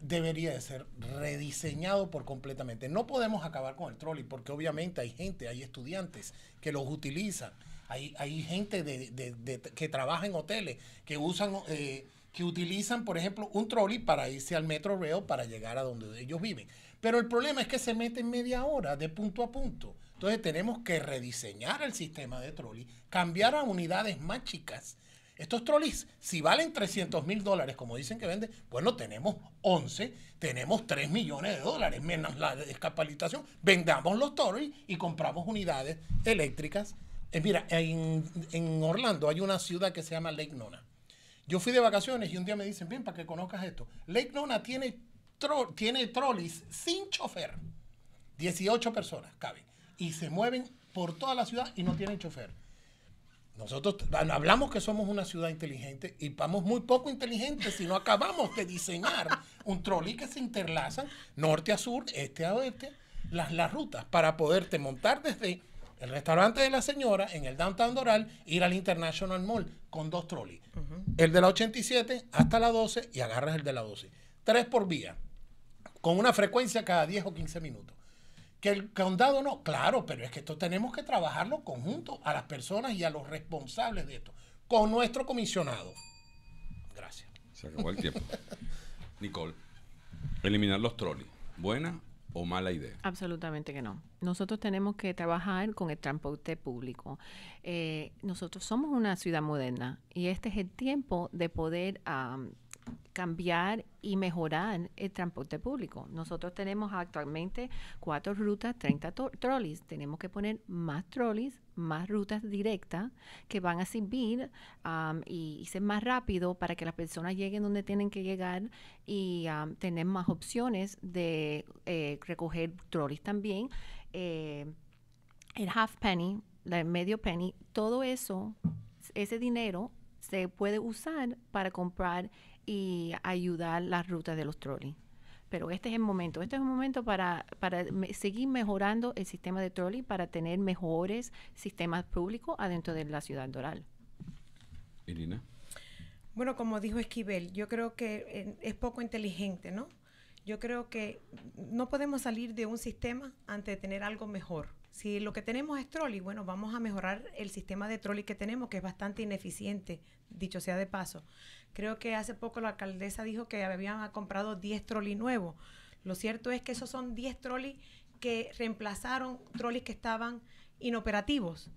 debería de ser rediseñado por completamente. No podemos acabar con el trolley porque obviamente hay gente, hay estudiantes que los utilizan, hay, hay gente de, que trabaja en hoteles, que usan... Eh, que utilizan, por ejemplo, un trolley para irse al Metro Rail para llegar a donde ellos viven. Pero el problema es que se meten media hora de punto a punto. Entonces tenemos que rediseñar el sistema de trolley, cambiar a unidades más chicas. Estos trolleys, si valen 300 mil dólares, como dicen que venden, bueno, tenemos 11, tenemos 3 millones de dólares menos la descapacitación. Vendamos los trolleys y compramos unidades eléctricas. Eh, mira, en, en Orlando hay una ciudad que se llama Lake Nona yo fui de vacaciones y un día me dicen, ven, para que conozcas esto. Lake Nona tiene, tiene trolleys sin chofer. 18 personas caben. Y se mueven por toda la ciudad y no tienen chofer. Nosotros hablamos que somos una ciudad inteligente y vamos muy poco inteligentes si no acabamos de diseñar un trolley que se interlazan norte a sur, este a oeste, las, las rutas para poderte montar desde el restaurante de la señora en el downtown Doral, ir al International Mall con dos trolleys. El de la 87 hasta la 12 y agarras el de la 12. Tres por vía, con una frecuencia cada 10 o 15 minutos. Que el condado no, claro, pero es que esto tenemos que trabajarlo conjunto a las personas y a los responsables de esto, con nuestro comisionado. Gracias. Se acabó el tiempo. Nicole, eliminar los trolleys. ¿Buena o mala idea? Absolutamente que no. Nosotros tenemos que trabajar con el transporte público. Eh, nosotros somos una ciudad moderna y este es el tiempo de poder cambiar y mejorar el transporte público. Nosotros tenemos actualmente cuatro rutas, 30 trolleys. Tenemos que poner más trolleys, más rutas directas que van a servir y, ser más rápido para que las personas lleguen donde tienen que llegar y tener más opciones de eh, recoger trolleys también. Eh, el half penny, el medio penny, todo eso, ese dinero se puede usar para comprar y ayudar las rutas de los trolleys. pero este es el momento. Este es un momento para, para seguir mejorando el sistema de trolley para tener mejores sistemas públicos adentro de la ciudad doral. Irina. Bueno, como dijo Esquivel, yo creo que eh, es poco inteligente, ¿no? Yo creo que no podemos salir de un sistema antes de tener algo mejor. Si lo que tenemos es trolley, bueno, vamos a mejorar el sistema de trolley que tenemos, que es bastante ineficiente, dicho sea de paso. Creo que hace poco la alcaldesa dijo que habían comprado 10 trolleys nuevos. Lo cierto es que esos son 10 trolleys que reemplazaron trolleys que estaban inoperativos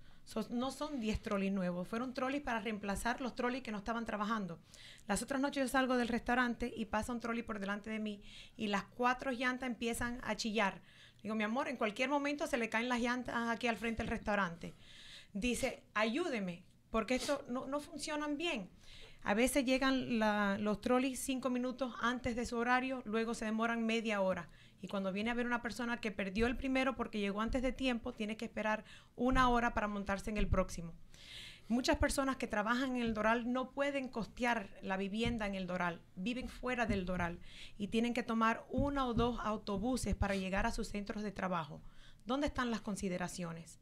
no son 10 trolleys nuevos, fueron trolleys para reemplazar los trolleys que no estaban trabajando. Las otras noches yo salgo del restaurante y pasa un trolley por delante de mí y las cuatro llantas empiezan a chillar. Digo, mi amor, en cualquier momento se le caen las llantas aquí al frente del restaurante. Dice, ayúdeme, porque esto no, no funcionan bien. A veces llegan los trolleys cinco minutos antes de su horario, luego se demoran media hora. Y cuando viene a ver una persona que perdió el primero porque llegó antes de tiempo, tiene que esperar una hora para montarse en el próximo. Muchas personas que trabajan en el Doral no pueden costear la vivienda en el Doral, viven fuera del Doral y tienen que tomar uno o dos autobuses para llegar a sus centros de trabajo. ¿Dónde están las consideraciones?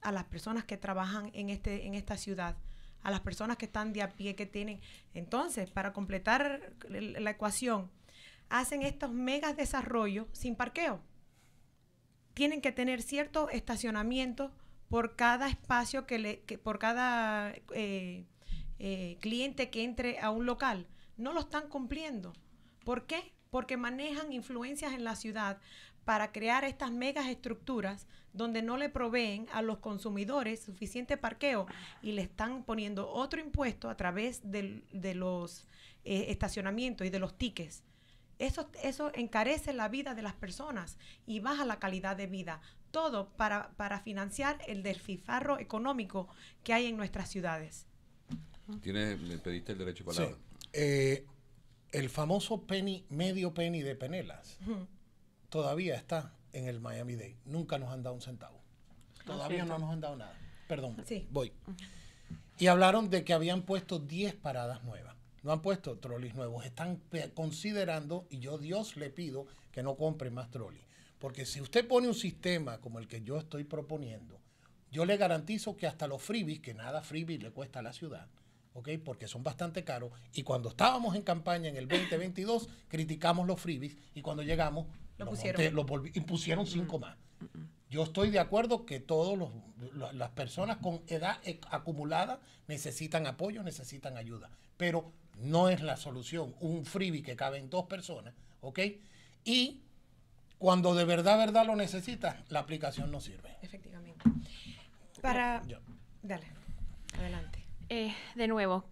A las personas que trabajan en, este, en esta ciudad, a las personas que están de a pie, que tienen. Entonces, para completar la ecuación, hacen estos megas desarrollos sin parqueo. Tienen que tener cierto estacionamiento por cada espacio que le, por cada eh, eh, cliente que entre a un local. No lo están cumpliendo. ¿Por qué? Porque manejan influencias en la ciudad para crear estas megas estructuras donde no le proveen a los consumidores suficiente parqueo y le están poniendo otro impuesto a través de, los eh, estacionamientos y de los tickets. Eso, eso encarece la vida de las personas y baja la calidad de vida. Todo para, para financiar el desfifarro económico que hay en nuestras ciudades. Tiene, me pediste el derecho de palabra. Eh, el famoso penny, medio penny de Penelas, todavía está en el Miami Day. Nunca nos han dado un centavo. Todavía no nos han dado nada. Perdón, sí. voy. Y hablaron de que habían puesto 10 paradas nuevas. No han puesto trolleys nuevos. Están considerando, y yo Dios le pido que no compre más trolleys. Porque si usted pone un sistema como el que yo estoy proponiendo, yo le garantizo que hasta los freebies, que nada freebie le cuesta a la ciudad, ¿ok? Porque son bastante caros. Y cuando estábamos en campaña en el 2022, criticamos los freebies y cuando llegamos, lo pusieron. y pusieron cinco más. Yo estoy de acuerdo que todas las personas con edad e, acumulada necesitan apoyo, necesitan ayuda. Pero no es la solución. Un freebie que cabe en dos personas, ¿ok? Y cuando de verdad, verdad lo necesitas, la aplicación no sirve. Efectivamente. Para... Dale, adelante. Eh, de nuevo,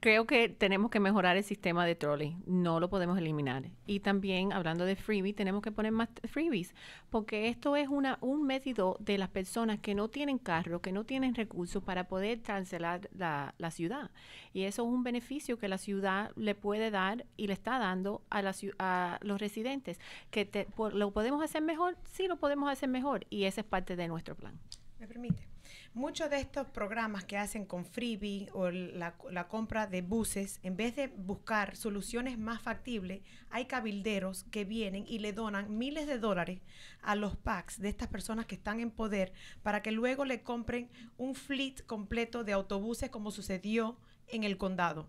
creo que tenemos que mejorar el sistema de trolley, no lo podemos eliminar. Y también, hablando de freebies, tenemos que poner más freebies, porque esto es una, un método de las personas que no tienen carro, que no tienen recursos para poder cancelar la, la ciudad. Y eso es un beneficio que la ciudad le puede dar y le está dando a, la, a los residentes. ¿Que lo podemos hacer mejor? Sí, lo podemos hacer mejor. Y ese es parte de nuestro plan. ¿Me permite? Muchos de estos programas que hacen con freebie o la, compra de buses, en vez de buscar soluciones más factibles, hay cabilderos que vienen y le donan miles de dólares a los packs de estas personas que están en poder para que luego le compren un fleet completo de autobuses como sucedió en el condado.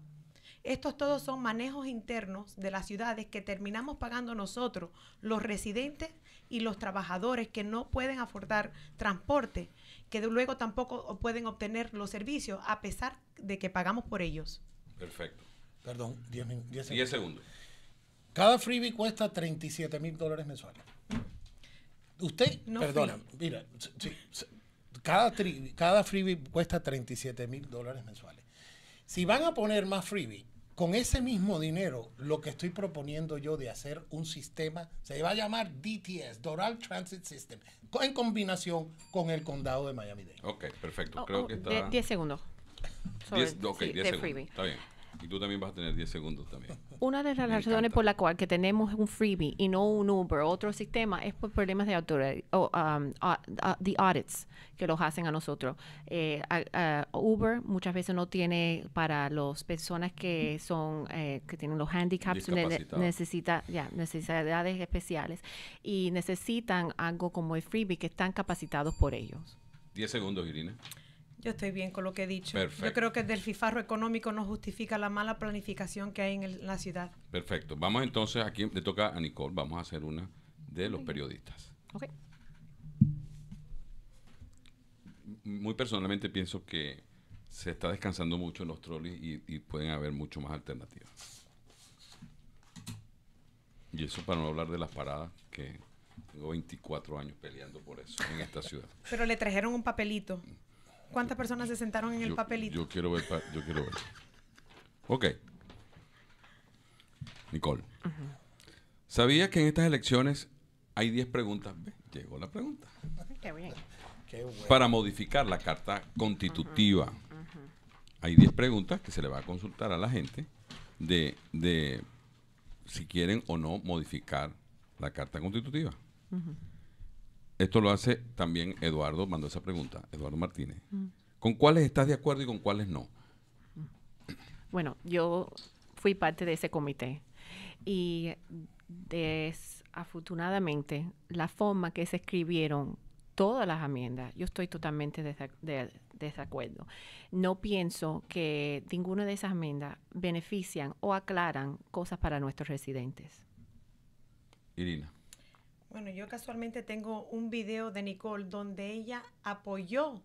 Estos todos son manejos internos de las ciudades que terminamos pagando nosotros, los residentes y los trabajadores que no pueden aportar transporte que luego tampoco pueden obtener los servicios a pesar de que pagamos por ellos. Perfecto. Perdón, 10 segundos. 10 segundos. Cada freebie cuesta 37 mil dólares mensuales. Usted, perdona, mira, cada, cada freebie cuesta 37 mil dólares mensuales. Si van a poner más freebie, con ese mismo dinero, lo que estoy proponiendo yo de hacer un sistema, se va a llamar DTS, Doral Transit System, en combinación con el condado de Miami-Dade. Ok, perfecto. Creo oh, que está... 10 segundos. 10, ok, 10 segundos. Está bien. Y tú también vas a tener 10 segundos también. Una de las razones por la cual que tenemos un freebie y no un Uber o otro sistema es por problemas de autoridad, o um, a- a- the audits que los hacen a nosotros. Eh, a Uber muchas veces no tiene para las personas que son eh, que tienen los handicaps, ne- necesita ya necesidades especiales y necesitan algo como el freebie que están capacitados por ellos. 10 segundos, Irina. Yo estoy bien con lo que he dicho. Perfecto. Yo creo que del fifarro económico no justifica la mala planificación que hay en, el- en la ciudad. Perfecto. Vamos entonces, aquí le toca a Nicole, vamos a hacer una de los periodistas. Ok. Muy personalmente pienso que se está descansando mucho en los trolleys y, y pueden haber mucho más alternativas. Y eso para no hablar de las paradas, que tengo 24 años peleando por eso en esta ciudad. Pero le trajeron un papelito. ¿Cuántas personas se sentaron en el papelito? Yo quiero ver, pa- yo quiero ver. Ok. Nicole. ¿Sabías que en estas elecciones hay 10 preguntas? Llegó la pregunta. Qué bien. Qué bueno. Para modificar la carta constitutiva. Hay 10 preguntas que se le va a consultar a la gente de, de si quieren o no modificar la carta constitutiva. Esto lo hace también Eduardo, mandó esa pregunta, Eduardo Martínez. ¿Con cuáles estás de acuerdo y con cuáles no? Bueno, yo fui parte de ese comité y desafortunadamente la forma que se escribieron todas las enmiendas, yo estoy totalmente de desacuerdo. No pienso que ninguna de esas enmiendas benefician o aclaran cosas para nuestros residentes. Irina. Bueno, yo casualmente tengo un video de Nicole donde ella apoyó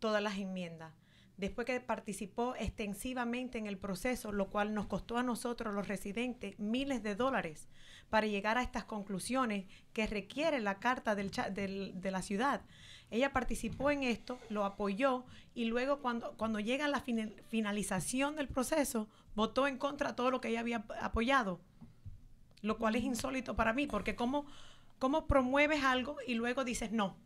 todas las enmiendas. Después que participó extensivamente en el proceso, lo cual nos costó a nosotros, los residentes, miles de dólares para llegar a estas conclusiones que requiere la carta del de la ciudad. Ella participó en esto, lo apoyó y luego cuando, cuando llega la fina- finalización del proceso, votó en contra de todo lo que ella había ap- apoyado lo cual es insólito para mí, porque cómo, cómo promueves algo y luego dices no.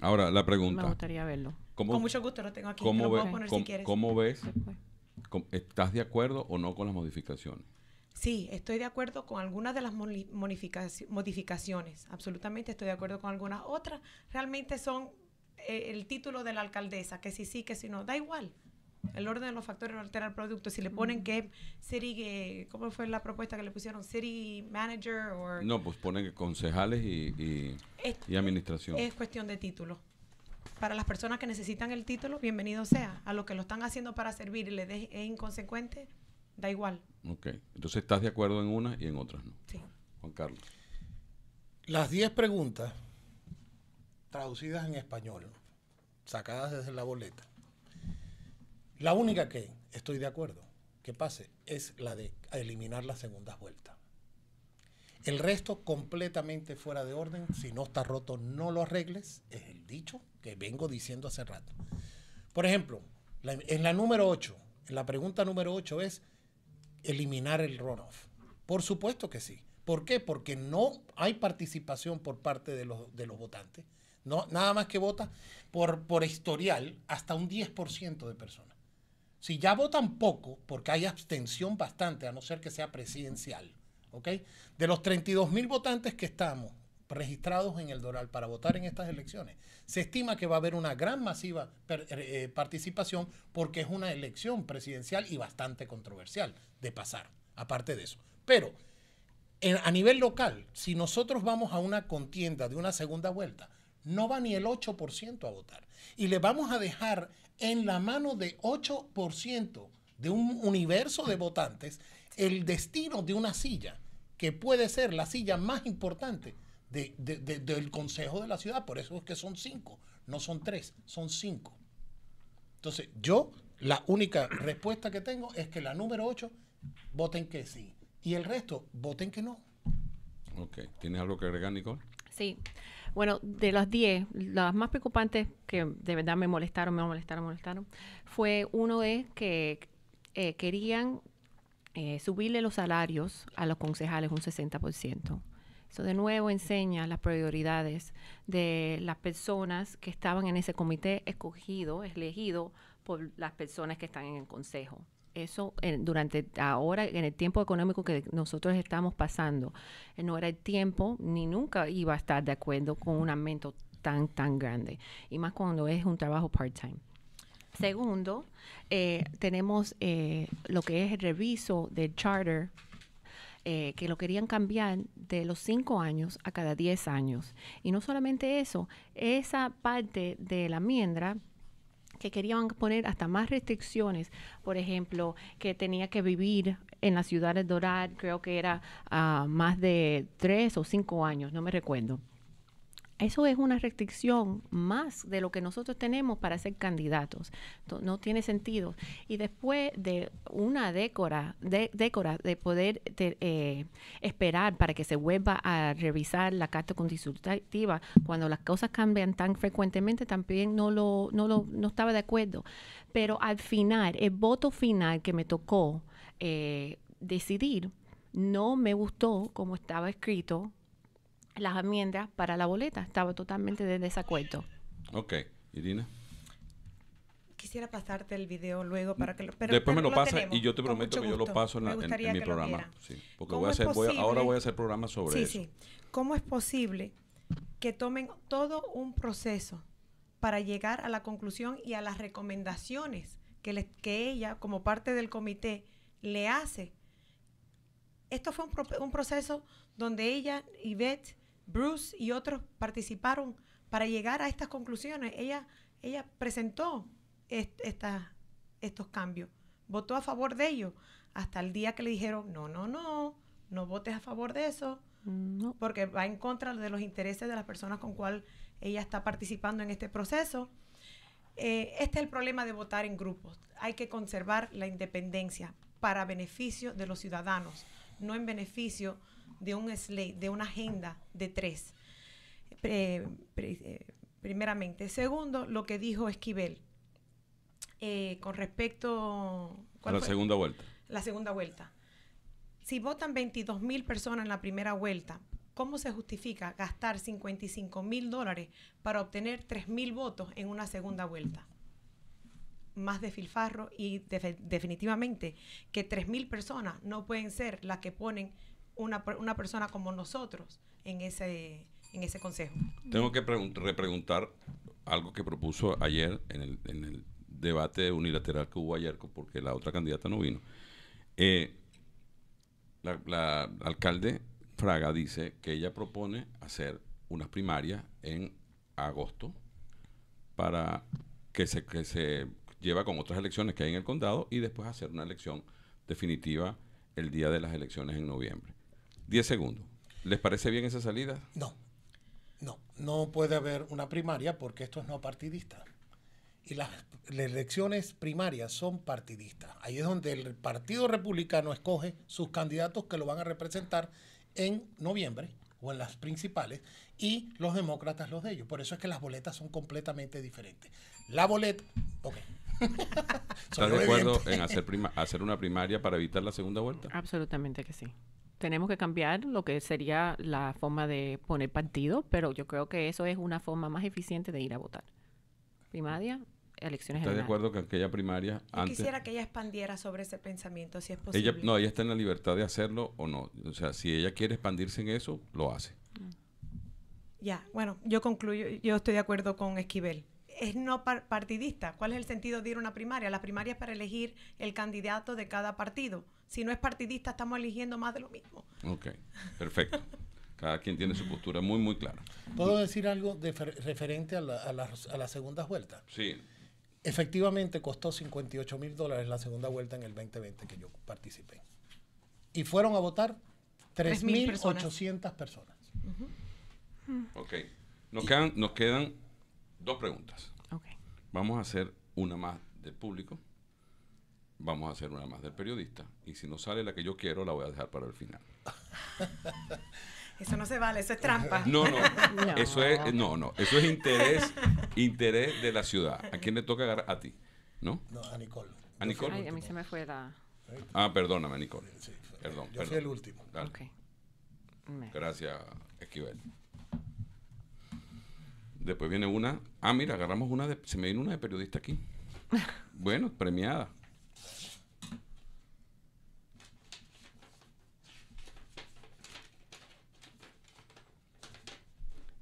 Ahora, la Me pregunta. gustaría verlo. ¿Cómo, Con mucho gusto lo tengo aquí, te cómo lo ve- puedo poner cómo- si quieres. cómo ves? Cómo- ¿Estás de acuerdo o no con las modificaciones? Sí, estoy de acuerdo con algunas de las modificaciones, absolutamente estoy de acuerdo con algunas. Otras realmente son eh, el título de la alcaldesa, que si sí, que si no, da igual. El orden de los factores no altera el producto. Si le ponen que City, ¿cómo fue la propuesta que le pusieron? City Manager o... No, pues ponen concejales y, y- Es- y administración. Es cuestión de título. Para las personas que necesitan el título, bienvenido sea. A los que lo están haciendo para servir y le de- es inconsecuente, da igual. Ok. Entonces, ¿estás de acuerdo en unas y en otras no? Sí. Juan Carlos. Las 10 preguntas traducidas en español, sacadas desde la boleta. La única que estoy de acuerdo que pase es la de eliminar las segundas vueltas. El resto completamente fuera de orden. Si no está roto, no lo arregles. Es el dicho que vengo diciendo hace rato. Por ejemplo, en la número 8, en la pregunta número 8 es eliminar el runoff. Por supuesto que sí. ¿Por qué? Porque no hay participación por parte de los, de los votantes. No, nada más que vota por, por historial hasta un 10% de personas. Si ya votan poco, porque hay abstención bastante, a no ser que sea presidencial, ¿ok? De los 32 mil votantes que estamos registrados en el Doral para votar en estas elecciones, se estima que va a haber una gran masiva per- eh, participación porque es una elección presidencial y bastante controversial de pasar, aparte de eso. Pero a nivel local, si nosotros vamos a una contienda de una segunda vuelta, no va ni el 8% a votar. Y le vamos a dejar en la mano de 8% de un universo de votantes el destino de una silla, que puede ser la silla más importante de- de- de- del Consejo de la Ciudad. Por eso es que son cinco, no son tres, son cinco. Entonces, yo, la única respuesta que tengo es que la número 8, voten que sí. Y el resto, voten que no. Ok. ¿Tienes algo que agregar, Nicole? Sí. Bueno, de las 10, las más preocupantes que de verdad me molestaron, me molestaron, me molestaron, fue uno es que eh, querían eh, subirle los salarios a los concejales un 60%. Eso de nuevo enseña las prioridades de las personas que estaban en ese comité escogido, elegido por las personas que están en el consejo. Eso durante ahora, en el tiempo económico que nosotros estamos pasando, eh, no era el tiempo ni nunca iba a estar de acuerdo con un aumento tan, tan grande. Y más cuando es un trabajo part-time. Segundo, eh, tenemos eh, lo que es el reviso del charter eh, que lo querían cambiar de los cinco años a cada diez años. Y no solamente eso, esa parte de la miendra que querían poner hasta más restricciones, por ejemplo, que tenía que vivir en la ciudad de Doral, creo que era uh, más de tres o cinco años, no me recuerdo. Eso es una restricción más de lo que nosotros tenemos para ser candidatos. No, tiene sentido. Y después de una décora de, de poder eh, esperar para que se vuelva a revisar la carta constitutiva, cuando las cosas cambian tan frecuentemente, también no, lo, no, lo, no estaba de acuerdo. Pero al final, el voto final que me tocó eh, decidir, no me gustó como estaba escrito las enmiendas para la boleta. Estaba totalmente de desacuerdo. Ok. Irina. Quisiera pasarte el video luego para que lo... Pero, Después me lo, pasa y yo te prometo que yo lo paso en, mi programa. Sí, porque voy a hacer, ahora voy a hacer programas sobre eso. Sí, sí. ¿Cómo es posible que tomen todo un proceso para llegar a la conclusión y a las recomendaciones que, que ella, como parte del comité, le hace? Esto fue un, un proceso donde ella, Yvette, Bruce y otros participaron para llegar a estas conclusiones. Ella, ella presentó estos cambios, votó a favor de ellos, hasta el día que le dijeron, no, no, no, no votes a favor de eso, porque va en contra de los intereses de las personas con cual ella está participando en este proceso. Eh, este es el problema de votar en grupos. Hay que conservar la independencia para beneficio de los ciudadanos, no en beneficio de un slate, de una agenda de tres. Eh, primeramente. Segundo, lo que dijo Esquivel eh, con respecto a la segunda vuelta. La segunda vuelta. Si votan 22 mil personas en la primera vuelta, ¿cómo se justifica gastar 55 mil dólares para obtener 3 mil votos en una segunda vuelta? Más de filfarro y definitivamente que 3 mil personas no pueden ser las que ponen una, una persona como nosotros en ese, en ese consejo. Tengo que repreguntar algo que propuso ayer en el, en el debate unilateral que hubo ayer, porque la otra candidata no vino. Eh, la, la, alcalde Fraga dice que ella propone hacer unas primarias en agosto para que se, que se lleva con otras elecciones que hay en el condado y después hacer una elección definitiva el día de las elecciones en noviembre. 10 segundos. ¿Les parece bien esa salida? No, no, no puede haber una primaria porque esto es no partidista. Y las, elecciones primarias son partidistas. Ahí es donde el Partido Republicano escoge sus candidatos que lo van a representar en noviembre o en las principales y los demócratas los de ellos. Por eso es que las boletas son completamente diferentes. La boleta, ok. ¿Estás de acuerdo en hacer, hacer una primaria para evitar la segunda vuelta? Absolutamente que sí tenemos que cambiar lo que sería la forma de poner partido, pero yo creo que eso es una forma más eficiente de ir a votar. Primaria, elecciones ¿Estás de acuerdo que aquella primaria yo quisiera que ella expandiera sobre ese pensamiento, si es posible. Ella, no, ella está en la libertad de hacerlo o no. O sea, si ella quiere expandirse en eso, lo hace. Ya, bueno, yo concluyo, yo estoy de acuerdo con Esquivel es no partidista. ¿Cuál es el sentido de ir a una primaria? La primaria es para elegir el candidato de cada partido. Si no es partidista, estamos eligiendo más de lo mismo. Ok, perfecto. Cada quien tiene su postura muy, muy clara. ¿Puedo decir algo de referente a la, a, la, segunda vuelta? Sí. Efectivamente costó 58 mil dólares la segunda vuelta en el 2020 que yo participé. Y fueron a votar 3.800 personas. Ok. Nos quedan, nos quedan dos preguntas. Vamos a hacer una más del público. Vamos a hacer una más del periodista. Y si no sale la que yo quiero, la voy a dejar para el final. Eso no se vale, eso es trampa. No, no, Eso es, no, no. Eso es interés, interés de la ciudad. ¿A quién le toca agarrar? A ti, ¿no? No, a Nicole. ¿A Nicole? Ay, a mí se me fue la... Ah, perdóname, Nicole. perdón. Yo fui el último. Gracias, Esquivel. Después viene una, ah, mira, agarramos una de, se me vino una de periodista aquí. bueno, premiada.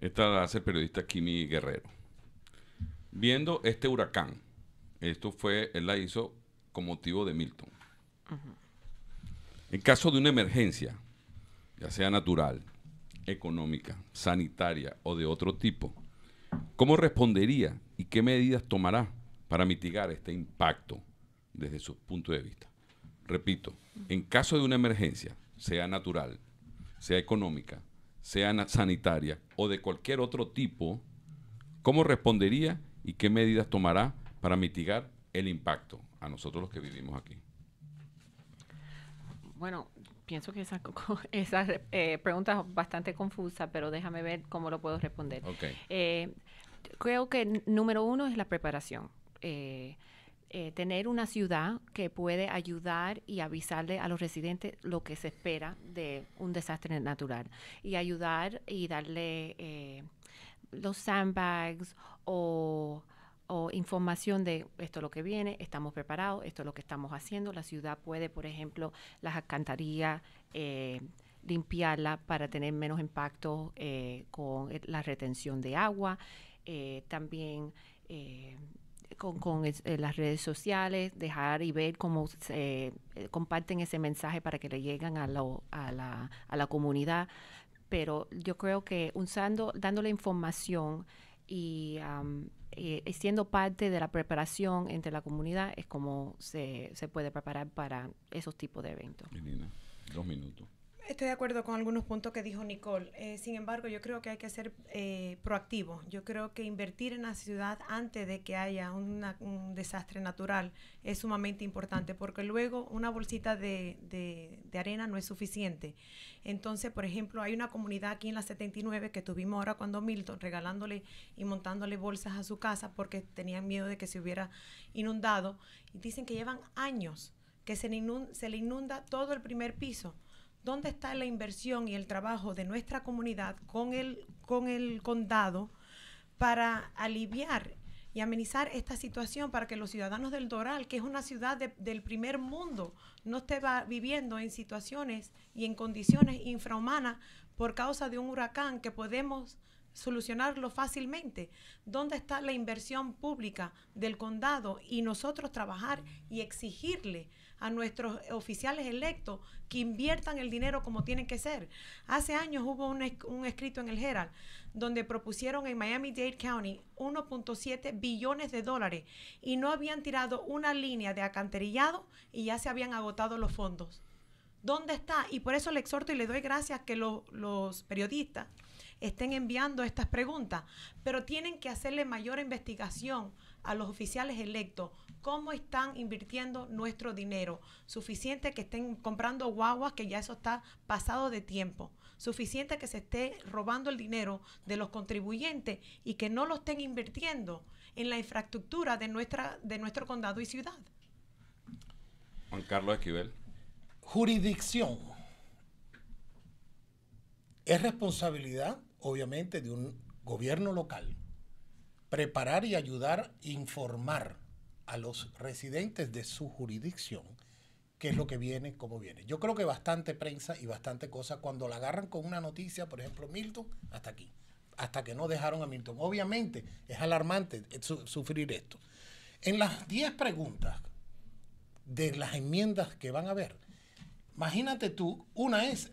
Esta la hace el periodista Kimi Guerrero. Viendo este huracán, esto fue, él la hizo con motivo de Milton. En caso de una emergencia, ya sea natural, económica, sanitaria o de otro tipo, ¿cómo respondería y qué medidas tomará para mitigar este impacto desde su punto de vista? Repito, en caso de una emergencia, sea natural, sea económica, sea sanitaria o de cualquier otro tipo, ¿cómo respondería y qué medidas tomará para mitigar el impacto a nosotros los que vivimos aquí? Bueno, pienso que esa, esa eh, pregunta es bastante confusa, pero déjame ver cómo lo puedo responder. Eh, creo que número uno es la preparación. Eh, tener una ciudad que puede ayudar y avisarle a los residentes lo que se espera de un desastre natural y ayudar y darle los sandbags o información de esto es lo que viene, estamos preparados, esto es lo que estamos haciendo. La ciudad puede, por ejemplo, las alcantarillas, eh, limpiarla para tener menos impacto eh, con la retención de agua. Eh, también con, las redes sociales, dejar y ver cómo se comparten ese mensaje para que le lleguen a, a, la, a la comunidad. Pero yo creo que usando, dándole información y eh, siendo parte de la preparación entre la comunidad es como se, se puede preparar para esos tipos de eventos. dos minutos. Estoy de acuerdo con algunos puntos que dijo Nicole. Eh, sin embargo, yo creo que hay que ser eh, proactivo. Yo creo que invertir en la ciudad antes de que haya un desastre natural es sumamente importante, porque luego una bolsita de, de, arena no es suficiente. Entonces, por ejemplo, hay una comunidad aquí en la 79 que tuvimos ahora cuando Milton regalándole y montándole bolsas a su casa porque tenían miedo de que se hubiera inundado. Y dicen que llevan años que se, se le inunda todo el primer piso ¿Dónde está la inversión y el trabajo de nuestra comunidad con el, con el condado para aliviar y amenizar esta situación para que los ciudadanos del Doral, que es una ciudad del primer mundo, no esté viviendo en situaciones y en condiciones infrahumanas por causa de un huracán que podemos solucionarlo fácilmente. ¿Dónde está la inversión pública del condado y nosotros trabajar y exigirle a nuestros oficiales electos que inviertan el dinero como tienen que ser. Hace años hubo un, escrito en el Herald donde propusieron en Miami-Dade County 1.7 billones de dólares y no habían tirado una línea de acanterillado y ya se habían agotado los fondos. ¿Dónde está? Y por eso le exhorto y le doy gracias que los periodistas estén enviando estas preguntas, pero tienen que hacerle mayor investigación a los oficiales electos cómo están invirtiendo nuestro dinero. Suficiente que estén comprando guaguas, que ya eso está pasado de tiempo. Suficiente que se esté robando el dinero de los contribuyentes y que no lo estén invirtiendo en la infraestructura de, nuestra, de nuestro condado y ciudad. Juan Carlos Esquivel. Jurisdicción. Es responsabilidad, obviamente, de un gobierno local preparar y ayudar informar a los residentes de su jurisdicción qué es lo que viene, cómo viene. Yo creo que bastante prensa y bastante cosas cuando la agarran con una noticia, por ejemplo, Milton, hasta aquí, hasta que no dejaron a Milton. Obviamente es alarmante sufrir esto. En las 10 preguntas de las enmiendas que van a ver, imagínate tú, una es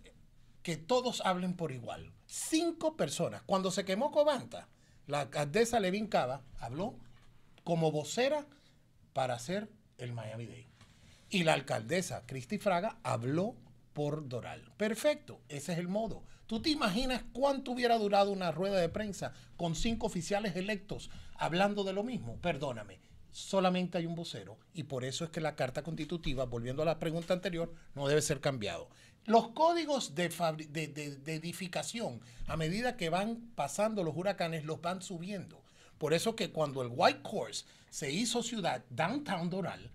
que todos hablen por igual. Cinco personas. Cuando se quemó Cobanta, la alcaldesa Levin Cava habló como vocera para hacer el Miami Day. Y la alcaldesa Cristi Fraga habló por Doral. Perfecto, ese es el modo. ¿Tú te imaginas cuánto hubiera durado una rueda de prensa con cinco oficiales electos hablando de lo mismo? Perdóname, solamente hay un vocero y por eso es que la Carta Constitutiva, volviendo a la pregunta anterior, no debe ser cambiado. Los códigos de, edificación, a medida que van pasando los huracanes, los van subiendo. Por eso que cuando el White Horse se hizo ciudad, Downtown Doral,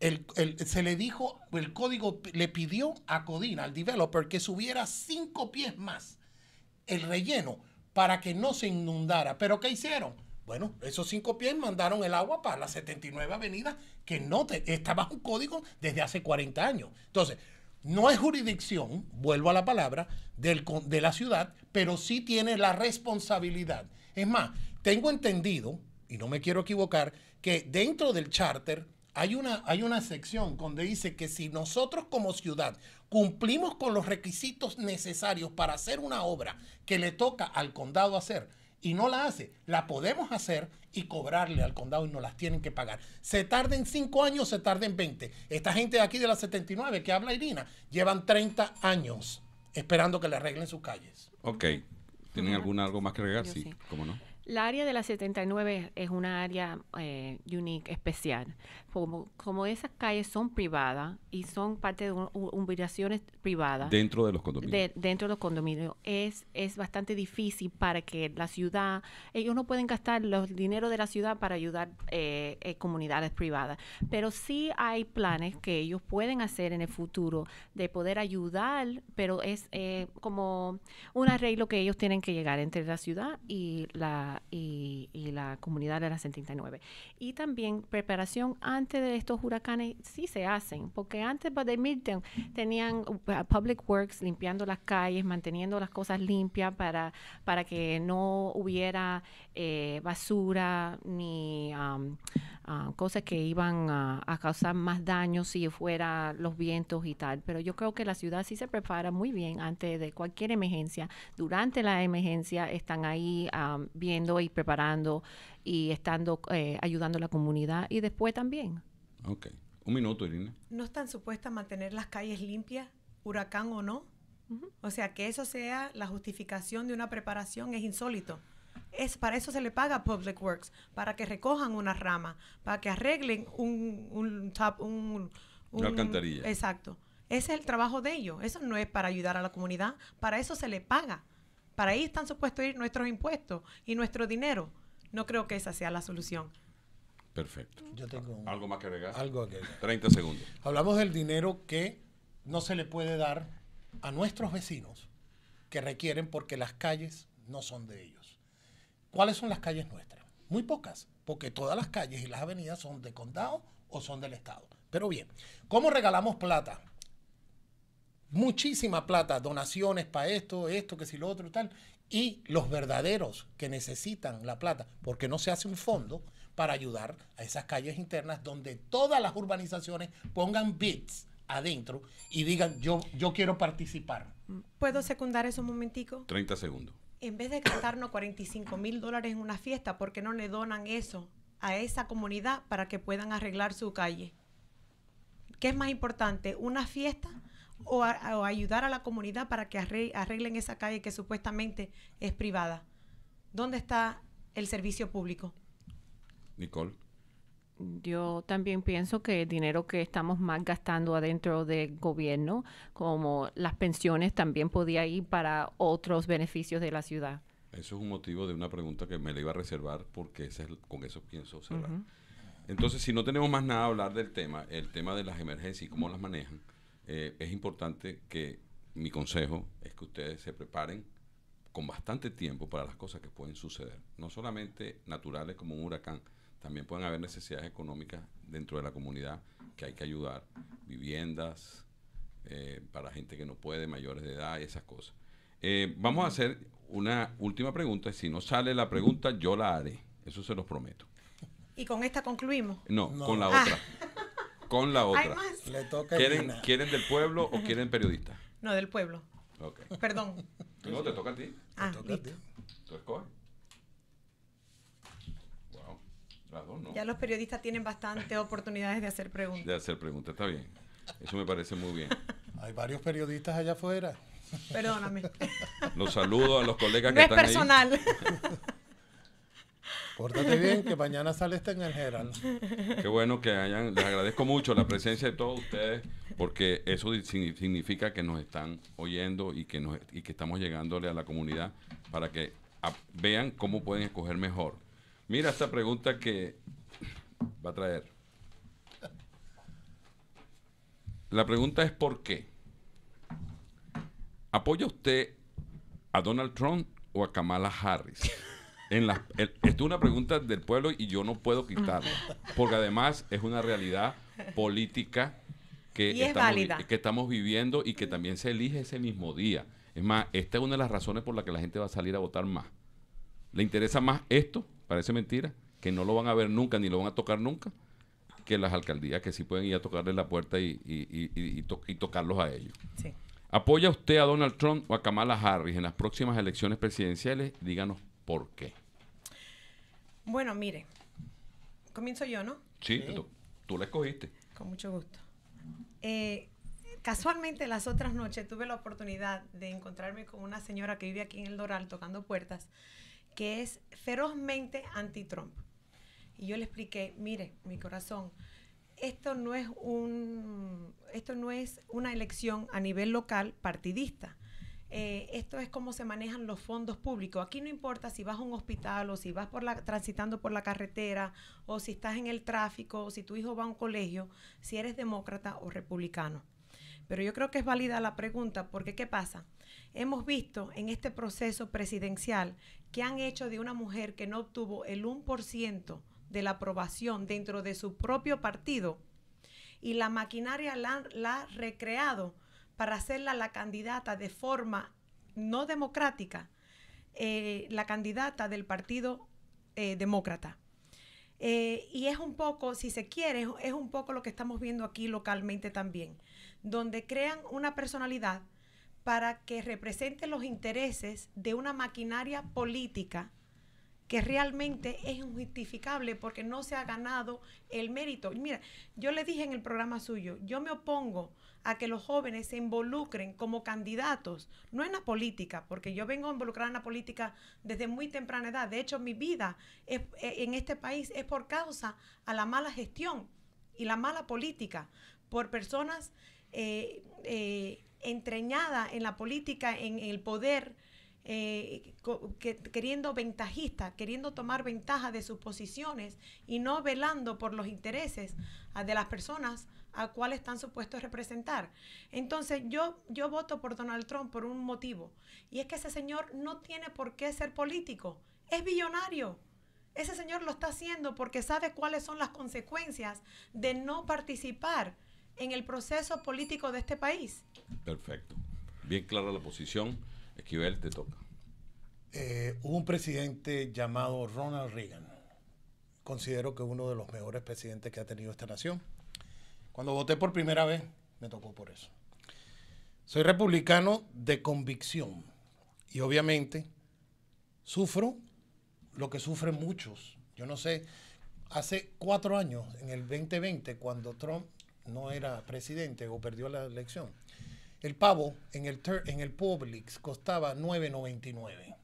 se le dijo, el código le pidió a Codina, al developer, que subiera cinco pies más el relleno para que no se inundara. ¿Pero qué hicieron? Bueno, esos cinco pies mandaron el agua para la 79 avenida, que no estaba un código desde hace 40 años. Entonces, no es jurisdicción, vuelvo a la palabra, de la ciudad, pero sí tiene la responsabilidad. Es más, tengo entendido, y no me quiero equivocar, que dentro del charter hay una, hay una sección donde dice que si nosotros como ciudad cumplimos con los requisitos necesarios para hacer una obra que le toca al condado hacer y no la hace, la podemos hacer y cobrarle al condado y no las tienen que pagar. Se tarden cinco años, se tarden 20. Esta gente de aquí de la 79 que habla Irina, llevan 30 años esperando que le arreglen sus calles. Ok. ¿Tienen alguna, algo más que agregar? Sí, sí. ¿cómo no? La área de la 79 es una área eh, unique, especial. Como, como esas calles son privadas y son parte de ubicaciones privadas Dentro de los condominios. de- dentro de los condominios, es, es bastante difícil para que la ciudad, ellos no pueden gastar los dinero de la ciudad para ayudar eh, eh, comunidades privadas, pero sí hay planes que ellos pueden hacer en el futuro de poder ayudar, pero es eh, como un arreglo que ellos tienen que llegar entre la ciudad y la, y, y la comunidad de la 79. Y también preparación antes de estos huracanes sí se hacen, porque antes de Milton tenían uh, Public Works limpiando las calles, manteniendo las cosas limpias para, para que no hubiera eh, basura ni um, ah, cosas que iban a, a causar más daño si fuera los vientos y tal. Pero yo creo que la ciudad sí se prepara muy bien antes de cualquier emergencia. Durante la emergencia están ahí um, viendo y preparando y estando eh, ayudando a la comunidad y después también. Ok. Un minuto, Irina. ¿No están supuestas a mantener las calles limpias, huracán o no? O sea, que eso sea la justificación de una preparación es insólito. Es, para eso se le paga a Public Works, para que recojan una rama, para que arreglen un, un top, un, Una un- alcantarilla. Exacto. Ese es el trabajo de ellos. Eso no es para ayudar a la comunidad. Para eso se le paga. Para ahí están supuestos ir nuestros impuestos y nuestro dinero. No creo que esa sea la solución. Perfecto. Yo tengo un- ¿Algo más que agregar? algo que 30 segundos. Hablamos del dinero que no se le puede dar a nuestros vecinos que requieren porque las calles no son de ellos. ¿Cuáles son las calles nuestras? Muy pocas, porque todas las calles y las avenidas son de condado o son del estado. Pero bien, ¿cómo regalamos plata? Muchísima plata, donaciones para esto, esto, que si lo otro y tal. Y los verdaderos que necesitan la plata, porque no se hace un fondo para ayudar a esas calles internas donde todas las urbanizaciones pongan bits adentro y digan yo, yo quiero participar. ¿Puedo secundar eso un momentico? 30 segundos. En vez de gastarnos 45 mil dólares en una fiesta, ¿por qué no le donan eso a esa comunidad para que puedan arreglar su calle? ¿Qué es más importante, una fiesta o, ayudar a la comunidad para que arre- arreglen esa calle que supuestamente es privada? ¿Dónde está el servicio público? Nicole. Yo también pienso que el dinero que estamos más gastando adentro del gobierno, como las pensiones, también podía ir para otros beneficios de la ciudad. Eso es un motivo de una pregunta que me la iba a reservar porque ese es el- con eso pienso cerrar. Entonces, si no tenemos más nada a hablar del tema, el tema de las emergencias y cómo las manejan, eh, es importante que mi consejo es que ustedes se preparen con bastante tiempo para las cosas que pueden suceder. No solamente naturales como un huracán, también pueden haber necesidades económicas dentro de la comunidad que hay que ayudar. Viviendas, eh, para gente que no puede, mayores de edad y esas cosas. Eh, vamos a hacer una última pregunta. y Si no sale la pregunta, yo la haré. Eso se los prometo. Y con esta concluimos. No, No. con la Ah. otra. Con la ¿Hay otra. Le toca ¿Quieren. ¿Quieren del pueblo o quieren periodistas? No, del pueblo. Perdón. No, te toca a ti. Ah, Toca a ti. Tú escoges. Las dos no. Ya los periodistas tienen bastantes oportunidades de hacer preguntas. De hacer preguntas. Está bien. Eso me parece muy bien. Hay varios periodistas allá afuera. Perdóname. Los saludo a los colegas No que es están ahí. personal. Pórtate bien, que mañana sale este en el Herald. Qué bueno que hayan, les agradezco mucho la presencia de todos ustedes, porque eso significa que nos están oyendo y que, nos, y que estamos llegándole a la comunidad para que a- vean cómo pueden escoger mejor. Mira esta pregunta que va a traer. La pregunta es ¿por qué? ¿Apoya usted a Donald Trump o a Kamala Harris? En la, el- esto es una pregunta del pueblo y yo no puedo quitarla, porque además es una realidad política que, es estamos, que estamos viviendo y que también se elige ese mismo día. Es más, esta es una de las razones por las que la gente va a salir a votar más. ¿Le interesa más esto? Parece mentira, que no lo van a ver nunca ni lo van a tocar nunca, que las alcaldías que sí pueden ir a tocarle la puerta y, y- y- y- y to- y tocarlos a ellos. Sí. ¿Apoya usted a Donald Trump o a Kamala Harris en las próximas elecciones presidenciales? Díganos por qué. Bueno, mire, comienzo yo, ¿no? Sí, tú la escogiste. Con mucho gusto. Eh, casualmente las otras noches tuve la oportunidad de encontrarme con una señora que vive aquí en el Doral tocando puertas, que es ferozmente anti-Trump. Y yo le expliqué, mire, mi corazón, esto no es un, esto no es una elección a nivel local partidista. Eh, esto es cómo se manejan los fondos públicos. Aquí no importa si vas a un hospital o si vas por la, transitando por la carretera o si estás en el tráfico o si tu hijo va a un colegio, si eres demócrata o republicano. Pero yo creo que es válida la pregunta porque ¿qué pasa? Hemos visto en este proceso presidencial que han hecho de una mujer que no obtuvo el 1% de la aprobación dentro de su propio partido y la maquinaria la, ha recreado para hacerla la candidata de forma no democrática, eh, la candidata del Partido eh, Demócrata. Eh, y es un poco, si se quiere, es un poco lo que estamos viendo aquí localmente también, donde crean una personalidad para que represente los intereses de una maquinaria política que realmente es injustificable porque no se ha ganado el mérito. Mira, yo le dije en el programa suyo, yo me opongo a que los jóvenes se involucren como candidatos, no en la política, porque yo vengo involucrada en la política desde muy temprana edad. De hecho, mi vida es- eh, en este país es por causa a la mala gestión y la mala política, por personas eh, eh, entreñadas en la política, en el poder, eh, queriendo ventajista, queriendo tomar ventaja de sus posiciones y no velando por los intereses de las personas a cuales están supuestos representar. Entonces yo, yo voto por Donald Trump por un motivo, y es que ese señor no tiene por qué ser político, es billonario. Ese señor lo está haciendo porque sabe cuáles son las consecuencias de no participar en el proceso político de este país. Perfecto. Bien clara la posición. Esquivel, te toca. Eh, hubo un presidente llamado Ronald Reagan. Considero que uno de los mejores presidentes que ha tenido esta nación. Cuando voté por primera vez, me tocó por eso. Soy republicano de convicción y obviamente sufro lo que sufren muchos. Yo no sé, hace cuatro años, en el 2020, cuando Trump no era presidente o perdió la elección, el pavo en el, Publix costaba 9.99.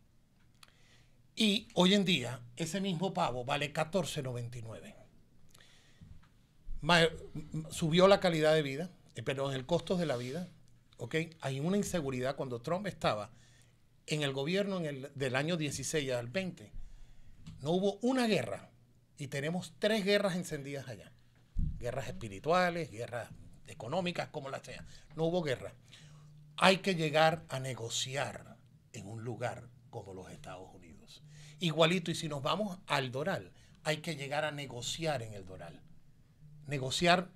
Y hoy en día ese mismo pavo vale 14.99. Ma- m- Subió la calidad de vida, eh, pero el costo de la vida, ¿ok? Hay una inseguridad cuando Trump estaba en el gobierno en el, del año 16 al 20. No hubo una guerra y tenemos tres guerras encendidas allá. Guerras espirituales, guerras económicas, como las sea. No hubo guerra. Hay que llegar a negociar en un lugar como los Estados Unidos. Igualito, y si nos vamos al Doral, hay que llegar a negociar en el Doral. Negociar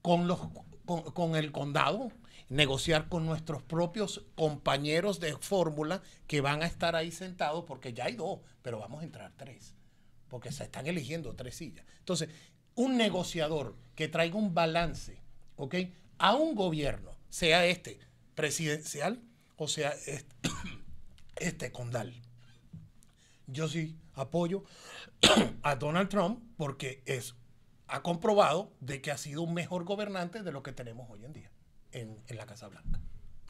con, los, con, con el condado, negociar con nuestros propios compañeros de fórmula que van a estar ahí sentados, porque ya hay dos, pero vamos a entrar tres, porque se están eligiendo tres sillas. Entonces, un negociador que traiga un balance, ¿ok? A un gobierno, sea este presidencial o sea este, este condal. Yo sí apoyo a Donald Trump porque es, ha comprobado de que ha sido un mejor gobernante de lo que tenemos hoy en día en, en la Casa Blanca.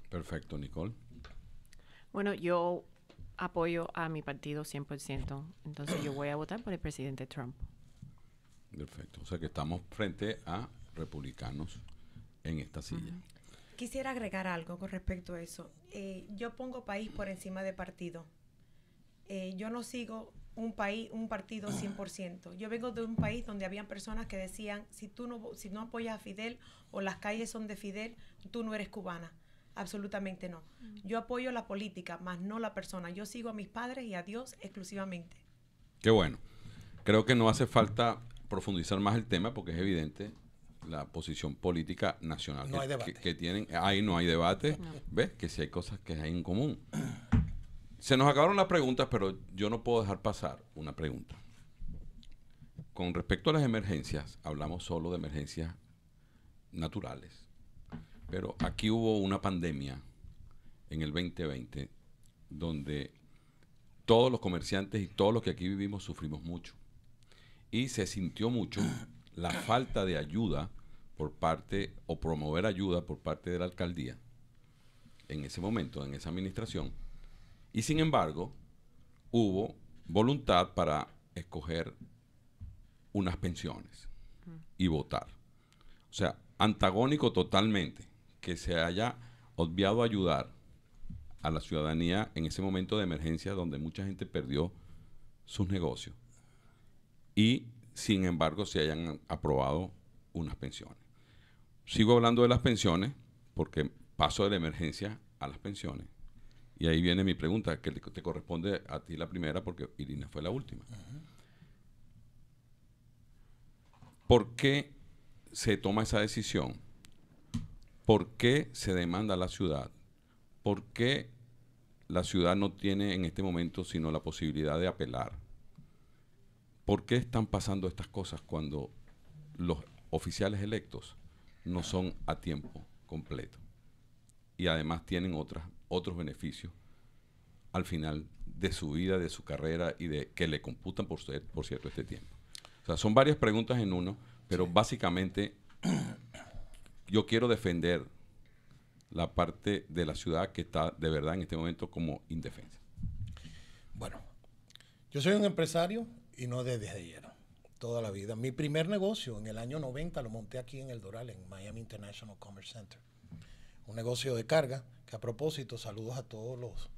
Perfecto, Nicole. Bueno, yo apoyo a mi partido 100%, entonces yo voy a votar por el presidente Trump. Perfecto. O sea que estamos frente a republicanos en esta silla. Quisiera agregar algo con respecto a eso. Eh, yo pongo país por encima de partido. Eh, yo no sigo un país, un partido 100%. Yo vengo de un país donde habían personas que decían, si tú no, si no apoyas a Fidel o las calles son de Fidel, tú no eres cubana. Absolutamente no. Yo apoyo la política, más no la persona. Yo sigo a mis padres y a Dios exclusivamente. Qué bueno. Creo que no hace falta profundizar más el tema porque es evidente la posición política nacional No que, hay debate. que- que tienen. Ahí no hay debate. ¿Ves? Que si hay cosas que hay en común. Se nos acabaron las preguntas, pero yo no puedo dejar pasar una pregunta. Con respecto a las emergencias, hablamos solo de emergencias naturales. Pero aquí hubo una pandemia en el 2020 donde todos los comerciantes y todos los que aquí vivimos sufrimos mucho. Y se sintió mucho la falta de ayuda por parte, o promover ayuda por parte de la alcaldía en ese momento, en esa administración. Y sin embargo, hubo voluntad para escoger unas pensiones y votar. O sea, antagónico totalmente que se haya obviado ayudar a la ciudadanía en ese momento de emergencia donde mucha gente perdió sus negocios y sin embargo se hayan aprobado unas pensiones. Sigo hablando de las pensiones porque paso de la emergencia a las pensiones. Y ahí viene mi pregunta, que te corresponde a ti la primera porque Irina fue la última. ¿Por qué se toma esa decisión? ¿Por qué se demanda a la ciudad? ¿Por qué la ciudad no tiene en este momento sino la posibilidad de apelar? ¿Por qué están pasando estas cosas cuando los oficiales electos no son a tiempo completo? Y además tienen otras, otros beneficios al final de su vida, de su carrera y de que le computan por, ser- por cierto este tiempo. O sea, son varias preguntas en uno, pero básicamente yo quiero defender la parte de la ciudad que está de verdad en este momento como indefensa. Bueno, yo soy un empresario y no desde ayer, toda la vida. Mi primer negocio en el año 90 lo monté aquí en El Doral, en Miami International Commerce Center. Un negocio de carga, que a propósito, saludos a todos los,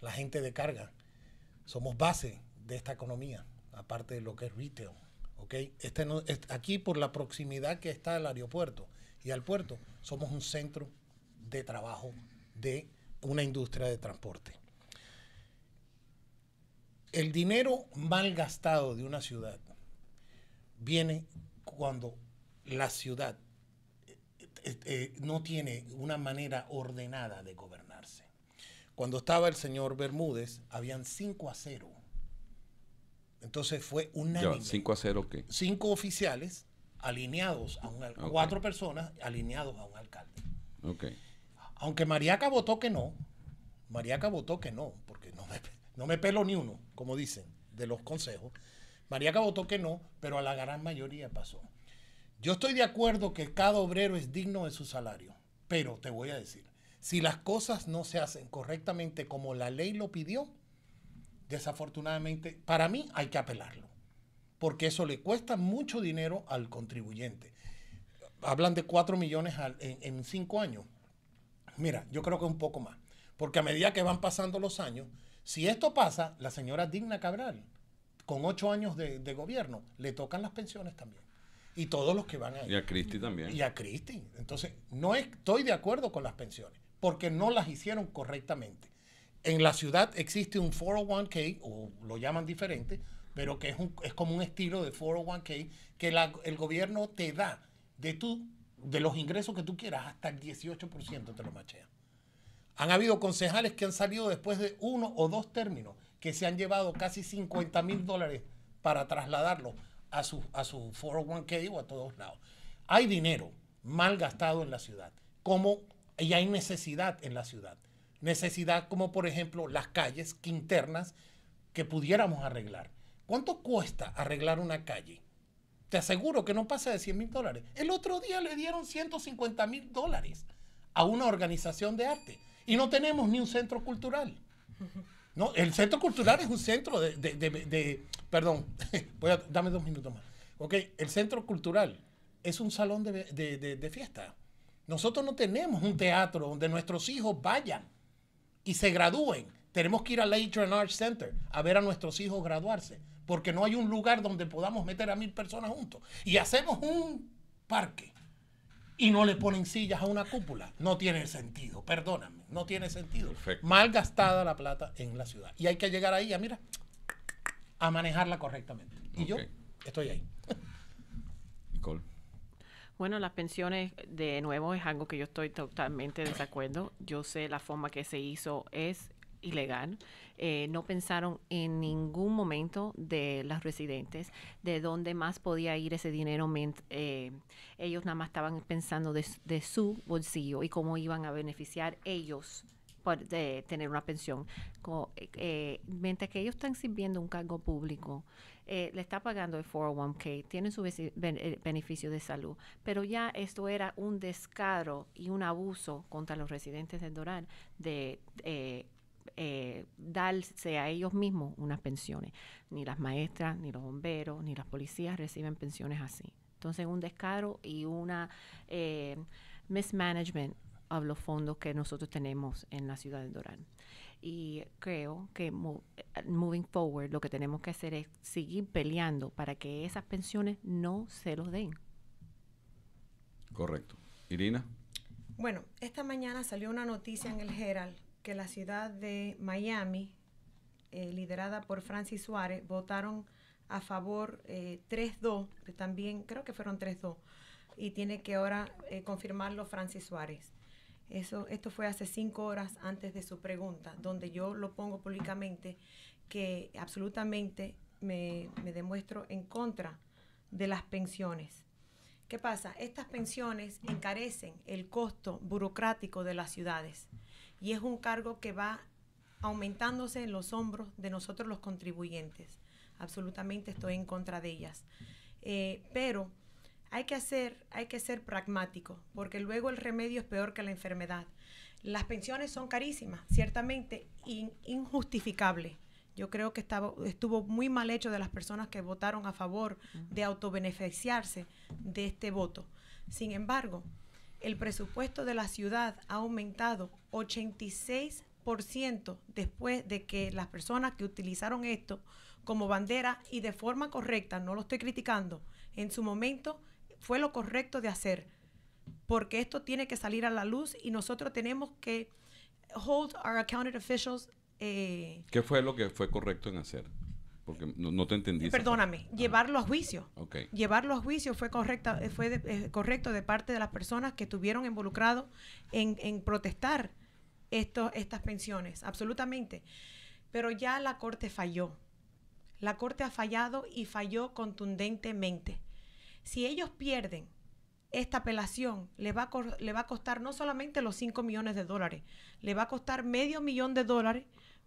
la gente de carga. Somos base de esta economía, aparte de lo que es retail. ¿ok? Este no- aquí por la proximidad que está al aeropuerto y al puerto, somos un centro de trabajo de una industria de transporte el dinero mal gastado de una ciudad viene cuando la ciudad eh, eh, eh, no tiene una manera ordenada de gobernarse. Cuando estaba el señor Bermúdez, habían 5 a 0. Entonces fue unánime. 5 a 0, ¿qué? Cinco oficiales alineados a un al- Ok. cuatro personas alineados a un alcalde. Ok. Aunque Mariaca votó que no, Mariaca votó que no, porque no me, pelo ni uno, como dicen, de los consejos. Mariaca votó que no, pero a la gran mayoría pasó. Yo estoy de acuerdo que cada obrero es digno de su salario, pero te voy a decir, si las cosas no se hacen correctamente como la ley lo pidió, desafortunadamente, para mí hay que apelarlo, porque eso le cuesta mucho dinero al contribuyente. Hablan de 4 millones en, en cinco años. Mira, yo creo que un poco más. Porque a medida que van pasando los años, si esto pasa, la señora Digna Cabral, con ocho años de, de gobierno, le tocan las pensiones también. Y todos los que van ahí. Y a Cristi también. Y a Cristi. Entonces, no estoy de acuerdo con las pensiones, porque no las hicieron correctamente. En la ciudad existe un 401k, o lo llaman diferente, pero que es, un- es como un estilo de 401k que la- el gobierno te da de, tu, de los ingresos que tú quieras, hasta el 18% te lo machea. Han habido concejales que han salido después de uno o dos términos que se han llevado casi 50 mil dólares para trasladarlo a su, a su 401k o a todos lados. Hay dinero mal gastado en la ciudad, como, y hay necesidad en la ciudad. Necesidad como, por ejemplo, las calles que internas que pudiéramos arreglar. ¿Cuánto cuesta arreglar una calle? Te aseguro que no pasa de 100 mil dólares. El otro día le dieron 150 mil dólares a una organización de arte y no tenemos ni un centro cultural. No, el centro cultural es un centro de, de- de- perdón, voy a, dame dos minutos más. Ok, el centro cultural es un salón de, fiesta. Nosotros no tenemos un teatro donde nuestros hijos vayan y se gradúen. Tenemos que ir al Adrian Arts Center a ver a nuestros hijos graduarse, porque no hay un lugar donde podamos meter a mil personas juntos. Y hacemos un parque y no le ponen sillas a una cúpula. No tiene sentido, perdóname, no tiene sentido. Perfecto. Mal gastada la plata en la ciudad. Y hay que llegar ahí, a, mira, a manejarla correctamente. Y yo estoy ahí. Nicole. Bueno, las pensiones, de nuevo, es algo que yo estoy totalmente de desacuerdo. Yo sé la forma que se hizo es ilegal. Eh, no pensaron en ningún momento de las residentes, de dónde más podía ir ese dinero. Eh, ellos nada más estaban pensando de, su bolsillo y cómo iban a beneficiar ellos de tener una pensión. Eh, mientras que ellos están sirviendo un cargo público, le está pagando el 401k, tienen su beneficio de salud, pero ya esto era un descaro y un abuso contra los residentes del Doral de eh, darse a ellos mismos unas pensiones. Ni las maestras, ni los bomberos, ni las policías reciben pensiones así. Entonces, un descaro y una eh, mismanagement de los fondos que nosotros tenemos en la ciudad de Doral. Y creo que moving forward lo que tenemos que hacer es seguir peleando para que esas pensiones no se los den. Correcto. Irina. Bueno, esta mañana salió una noticia en el Herald que la ciudad de Miami, eh, liderada por Francis Suárez, votaron a favor 3-2, eh, también creo que fueron 3-2, y tiene que ahora eh, confirmarlo Francis Suárez. Eso, esto fue hace cinco horas antes de su pregunta, donde yo lo pongo públicamente que absolutamente me, me demuestro en contra de las pensiones. ¿Qué pasa? Estas pensiones encarecen el costo burocrático de las ciudades y es un cargo que va aumentándose en los hombros de nosotros los contribuyentes. Absolutamente estoy en contra de ellas. Eh, pero hay que, hacer, hay que ser pragmático, porque luego el remedio es peor que la enfermedad. Las pensiones son carísimas, ciertamente injustificable. Yo creo que estaba, estuvo muy mal hecho de las personas que votaron a favor de autobeneficiarse de este voto. Sin embargo, el presupuesto de la ciudad ha aumentado 86% después de que las personas que utilizaron esto como bandera y de forma correcta, no lo estoy criticando, en su momento fue lo correcto de hacer, porque esto tiene que salir a la luz y nosotros tenemos que hold our accounted officials. Eh, ¿Qué fue lo que fue correcto en hacer? Porque no, te entendí. Perdóname, llevarlo a juicio. Llevarlo a juicio fue, correcta, eh, fue eh, correcto de parte de las personas que estuvieron involucrados en, en protestar esto, estas pensiones, absolutamente. Pero ya la Corte falló. La Corte ha fallado y falló contundentemente. Si ellos pierden esta apelación, le va, a, le va a costar no solamente los 5 millones de dólares, le va a costar medio millón de dólares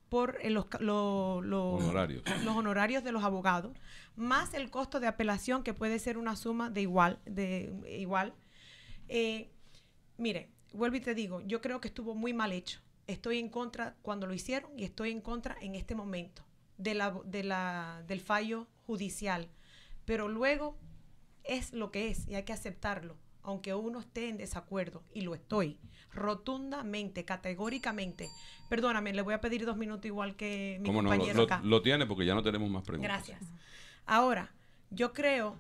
por eh, los, honorarios. los honorarios de los abogados, más el costo de apelación, que puede ser una suma de igual. De, igual. Eh, mire, vuelvo y te digo, yo creo que estuvo muy mal hecho. Estoy en contra cuando lo hicieron y estoy en contra en este momento de la, de la, del fallo judicial. Pero luego es lo que es y hay que aceptarlo, aunque uno esté en desacuerdo, y lo estoy rotundamente, categóricamente. Perdóname, le voy a pedir dos minutos igual que mi compañero lo, acá. Lo, tiene porque ya no tenemos más preguntas. Gracias. Ahora, yo creo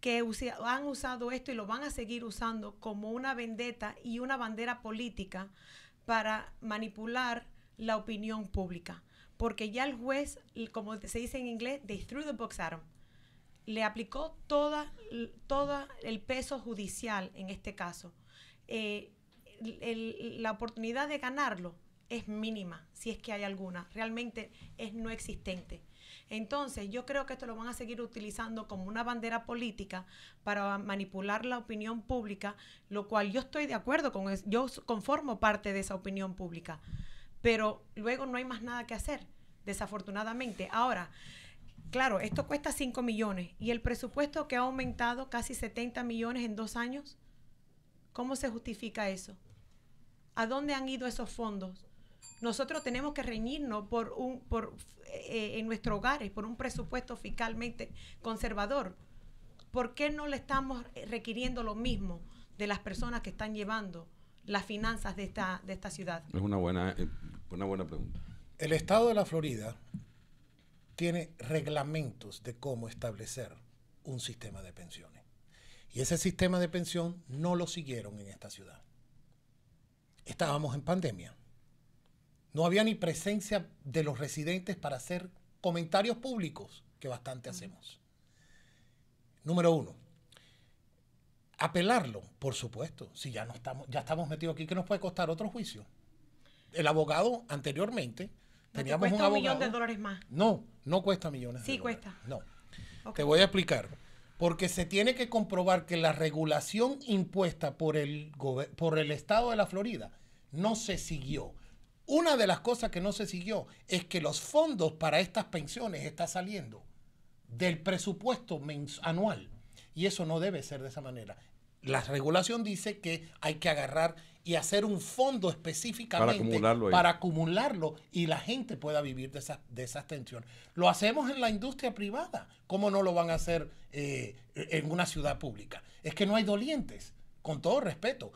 que han usado esto y lo van a seguir usando como una vendetta y una bandera política para manipular la opinión pública. Porque ya el juez, como se dice en inglés, they threw the books at him. Le aplicó toda, todo el peso judicial en este caso. Eh, la oportunidad de ganarlo es mínima, si es que hay alguna. Realmente es no existente. Entonces, yo creo que esto lo van a seguir utilizando como una bandera política para manipular la opinión pública, lo cual yo estoy de acuerdo con eso. Yo conformo parte de esa opinión pública. Pero luego no hay más nada que hacer, desafortunadamente. Ahora, claro, esto cuesta 5 millones y el presupuesto que ha aumentado casi 70 millones en dos años, ¿cómo se justifica eso? ¿A dónde han ido esos fondos? Nosotros tenemos que reñirnos por un, por, eh, en nuestros hogares por un presupuesto fiscalmente conservador. ¿Por qué no le estamos requiriendo lo mismo de las personas que están llevando las finanzas de esta, de esta ciudad? Es una buena, eh, una buena pregunta. El estado de la Florida tiene reglamentos de cómo establecer un sistema de pensiones. Y ese sistema de pensión no lo siguieron en esta ciudad estábamos en pandemia. No había ni presencia de los residentes para hacer comentarios públicos, que bastante hacemos. Número uno, Apelarlo, por supuesto. Si ya no estamos, ya estamos metidos aquí, ¿qué nos puede costar otro juicio? El abogado anteriormente ¿No te teníamos cuesta un millón de dólares más. No, no cuesta millones. Sí de dólares. cuesta. No. Te voy a explicar. Porque se tiene que comprobar que la regulación impuesta por el, por el estado de la Florida no se siguió. Una de las cosas que no se siguió es que los fondos para estas pensiones están saliendo del presupuesto anual. Y eso no debe ser de esa manera. La regulación dice que hay que agarrar y hacer un fondo específicamente acumularlo ahí. para acumularlo y la gente pueda vivir de esas, de esas tensiones. Lo hacemos en la industria privada. ¿Cómo no lo van a hacer eh, en una ciudad pública? Es que no hay dolientes, con todo respeto.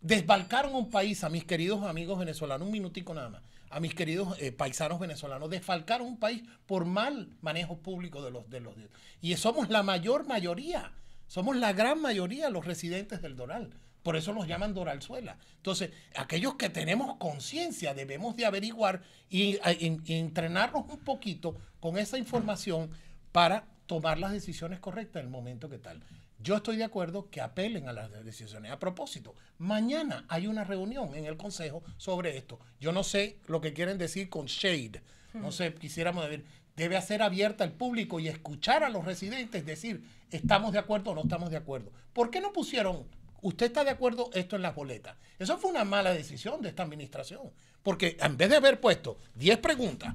Desbalcaron un país a mis queridos amigos venezolanos, un minutico nada más, a mis queridos eh, paisanos venezolanos, desfalcaron un país por mal manejo público de los, de los... Y somos la mayor mayoría, somos la gran mayoría los residentes del Doral. Por eso nos llaman Doralzuela. Entonces, aquellos que tenemos conciencia debemos de averiguar y, a- y- y entrenarnos un poquito con esa información para tomar las decisiones correctas en el momento que tal. Yo estoy de acuerdo que apelen a las decisiones. A propósito, mañana hay una reunión en el Consejo sobre esto. Yo no sé lo que quieren decir con shade. No sé, quisiéramos ver. Debe ser abierta al público y escuchar a los residentes decir, estamos de acuerdo o no estamos de acuerdo. ¿Por qué no pusieron, usted está de acuerdo esto en las boletas? Eso fue una mala decisión de esta administración. Porque en vez de haber puesto 10 preguntas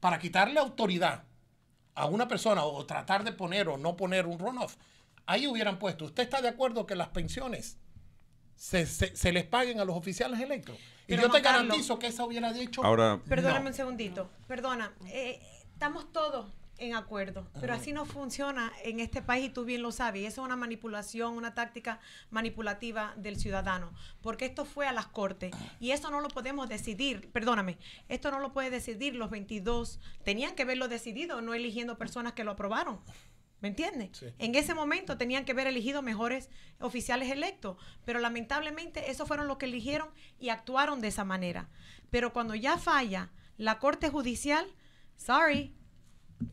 para quitarle autoridad a una persona o tratar de poner o no poner un runoff, ahí hubieran puesto, ¿usted está de acuerdo que las pensiones se, se- se les paguen a los oficiales electos? Y Pero yo te Carlos- garantizo que eso hubiera dicho... Ahora, Perdóname No. un segundito. Perdona. eh, estamos todos en acuerdo, pero así no funciona en este país y tú bien lo sabes. Y eso es una manipulación, una táctica manipulativa del ciudadano, porque esto fue a las cortes y eso no lo podemos decidir. Perdóname, esto no lo puede decidir los 22. Tenían que haberlo decidido, no eligiendo personas que lo aprobaron. ¿Me entiendes? Sí. En ese momento tenían que haber elegido mejores oficiales electos, pero lamentablemente esos fueron los que eligieron y actuaron de esa manera. Pero cuando ya falla la Corte Judicial, sorry,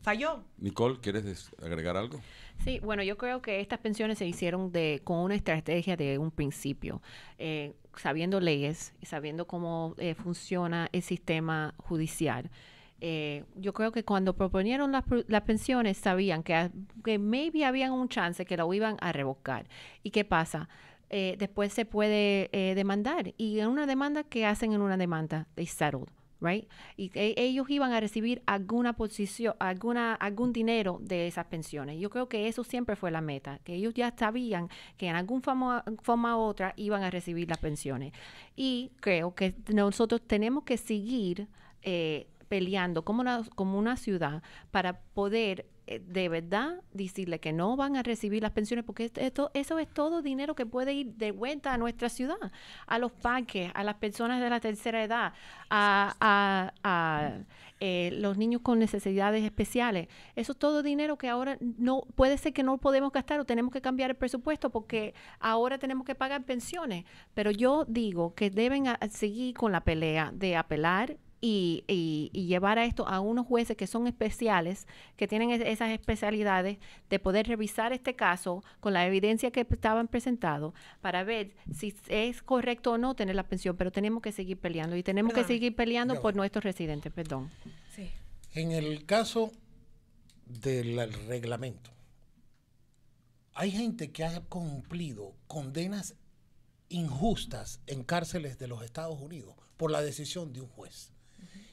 falló. Nicole, ¿quieres agregar algo? Sí, bueno, yo creo que estas pensiones se hicieron de, con una estrategia de un principio, eh, sabiendo leyes, y sabiendo cómo eh, funciona el sistema judicial. Eh, yo creo que cuando proponieron las, pensiones sabían que, que maybe habían un chance que lo iban a revocar. ¿Y qué pasa? Eh, después se puede eh, demandar y en una demanda que hacen en una demanda, they settled, right? Y e- ellos iban a recibir alguna posición, alguna, algún dinero de esas pensiones. Yo creo que eso siempre fue la meta, que ellos ya sabían que en alguna forma, forma u otra iban a recibir las pensiones. Y creo que nosotros tenemos que seguir eh, peleando como una, como una ciudad para poder de verdad decirle que no van a recibir las pensiones porque esto- esto, eso es todo dinero que puede ir de vuelta a nuestra ciudad, a los parques, a las personas de la tercera edad, a, a- eh, los niños con necesidades especiales. Eso es todo dinero que ahora no puede ser que no podemos gastar o tenemos que cambiar el presupuesto porque ahora tenemos que pagar pensiones. Pero yo digo que deben a- a seguir con la pelea de apelar y, y- y llevar a esto a unos jueces que son especiales, que tienen es- esas especialidades de poder revisar este caso con la evidencia que estaban presentados para ver si es correcto o no tener la pensión, pero tenemos que seguir peleando y tenemos que seguir peleando por nuestros residentes, perdón. Sí. En el caso del reglamento, hay gente que ha cumplido condenas injustas en cárceles de los Estados Unidos por la decisión de un juez.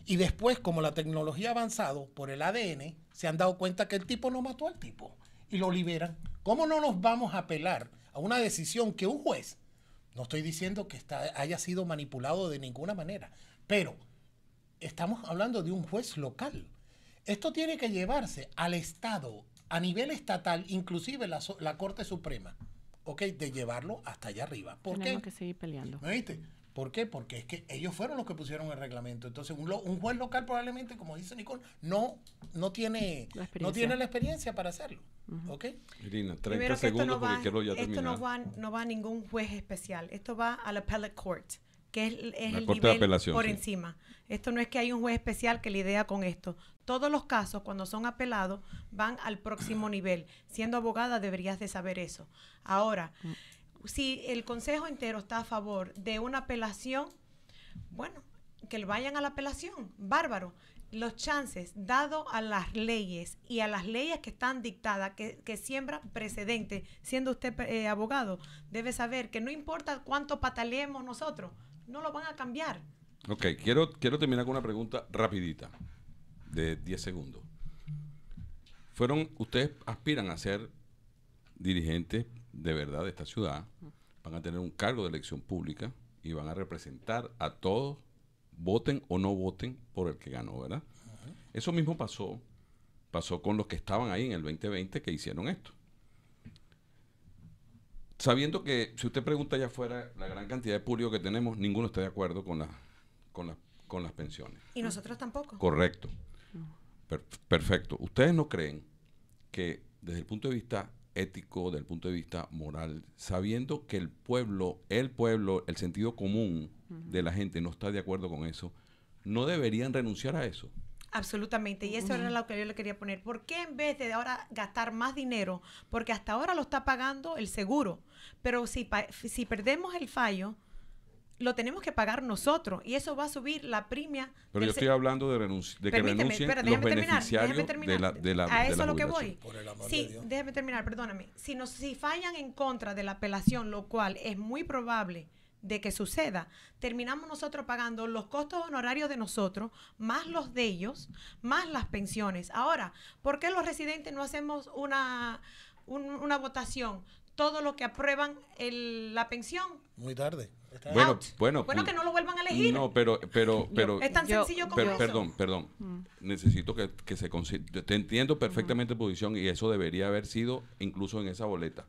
Y después, como la tecnología ha avanzado por el ADN, se han dado cuenta que el tipo no mató al tipo y lo liberan. ¿Cómo no nos vamos a apelar a una decisión que un juez, no estoy diciendo que está, haya sido manipulado de ninguna manera, pero estamos hablando de un juez local. Esto tiene que llevarse al Estado, a nivel estatal, inclusive la, Corte Suprema, ¿ok? De llevarlo hasta allá arriba. ¿Por tenemos qué? que seguir peleando. ¿Me viste? ¿Por qué? Porque es que ellos fueron los que pusieron el reglamento. Entonces, un, lo- un juez local probablemente, como dice Nicole, no, no, tiene, La no experiencia. tiene la experiencia para hacerlo. ¿Ok? Irina, 30 Primero que esto segundos no va, porque quiero ya esto terminar. no va, no va a ningún juez especial. Esto va al appellate court. que es, es el nivel por sí. encima. Esto no es que hay un juez especial que lidia con esto. Todos los casos, cuando son apelados, van al próximo nivel. Siendo abogada, deberías de saber eso. Ahora, si el consejo entero está a favor de una apelación, bueno, que vayan a la apelación, bárbaro. Los chances, dado a las leyes y a las leyes que están dictadas, que, que siembran precedentes, siendo usted eh, abogado, debe saber que no importa cuánto pataleemos nosotros, no lo van a cambiar. Ok, quiero, quiero terminar con una pregunta rapidita, de 10 segundos. Fueron, ustedes aspiran a ser dirigentes de verdad de esta ciudad, van a tener un cargo de elección pública y van a representar a todos, voten o no voten por el que ganó, ¿verdad? Eso mismo pasó, pasó con los que estaban ahí en el 2020 que hicieron esto. Sabiendo que, si usted pregunta allá afuera, la gran cantidad de público que tenemos, ninguno está de acuerdo con, la, con, la- con las pensiones. Y nosotros tampoco. Correcto. Per- perfecto. ¿Ustedes no creen que desde el punto de vista ético, desde el punto de vista moral, sabiendo que el pueblo, el pueblo, el sentido común de la gente no está de acuerdo con eso, no deberían renunciar a eso? Absolutamente, y eso era lo que yo le quería poner. ¿Por qué en vez de ahora gastar más dinero? Porque hasta ahora lo está pagando el seguro, pero si, pa- si perdemos el fallo, lo tenemos que pagar nosotros y eso va a subir la premia. Pero yo estoy hablando de, renunci- de que Permíteme, renuncien espera, los déjame terminar, beneficiarios déjame terminar. de la, de la, A de eso es lo que voy. Por el amor Sí, de Dios. déjame terminar, perdóname. Si, nos, si fallan en contra de la apelación, lo cual es muy probable de que suceda, terminamos nosotros pagando los costos honorarios de nosotros, más los de ellos, más las pensiones. Ahora, ¿por qué los residentes no hacemos una, un- una votación? Todo lo que aprueban el- la pensión. Muy tarde. Está Bueno, out. bueno, bueno, pu- que no lo vuelvan a elegir. No, pero, pero, pero, es tan Yo- sencillo como Per- eso. perdón, perdón. Necesito que, que se consi- yo Te entiendo perfectamente tu posición y eso debería haber sido incluso en esa boleta.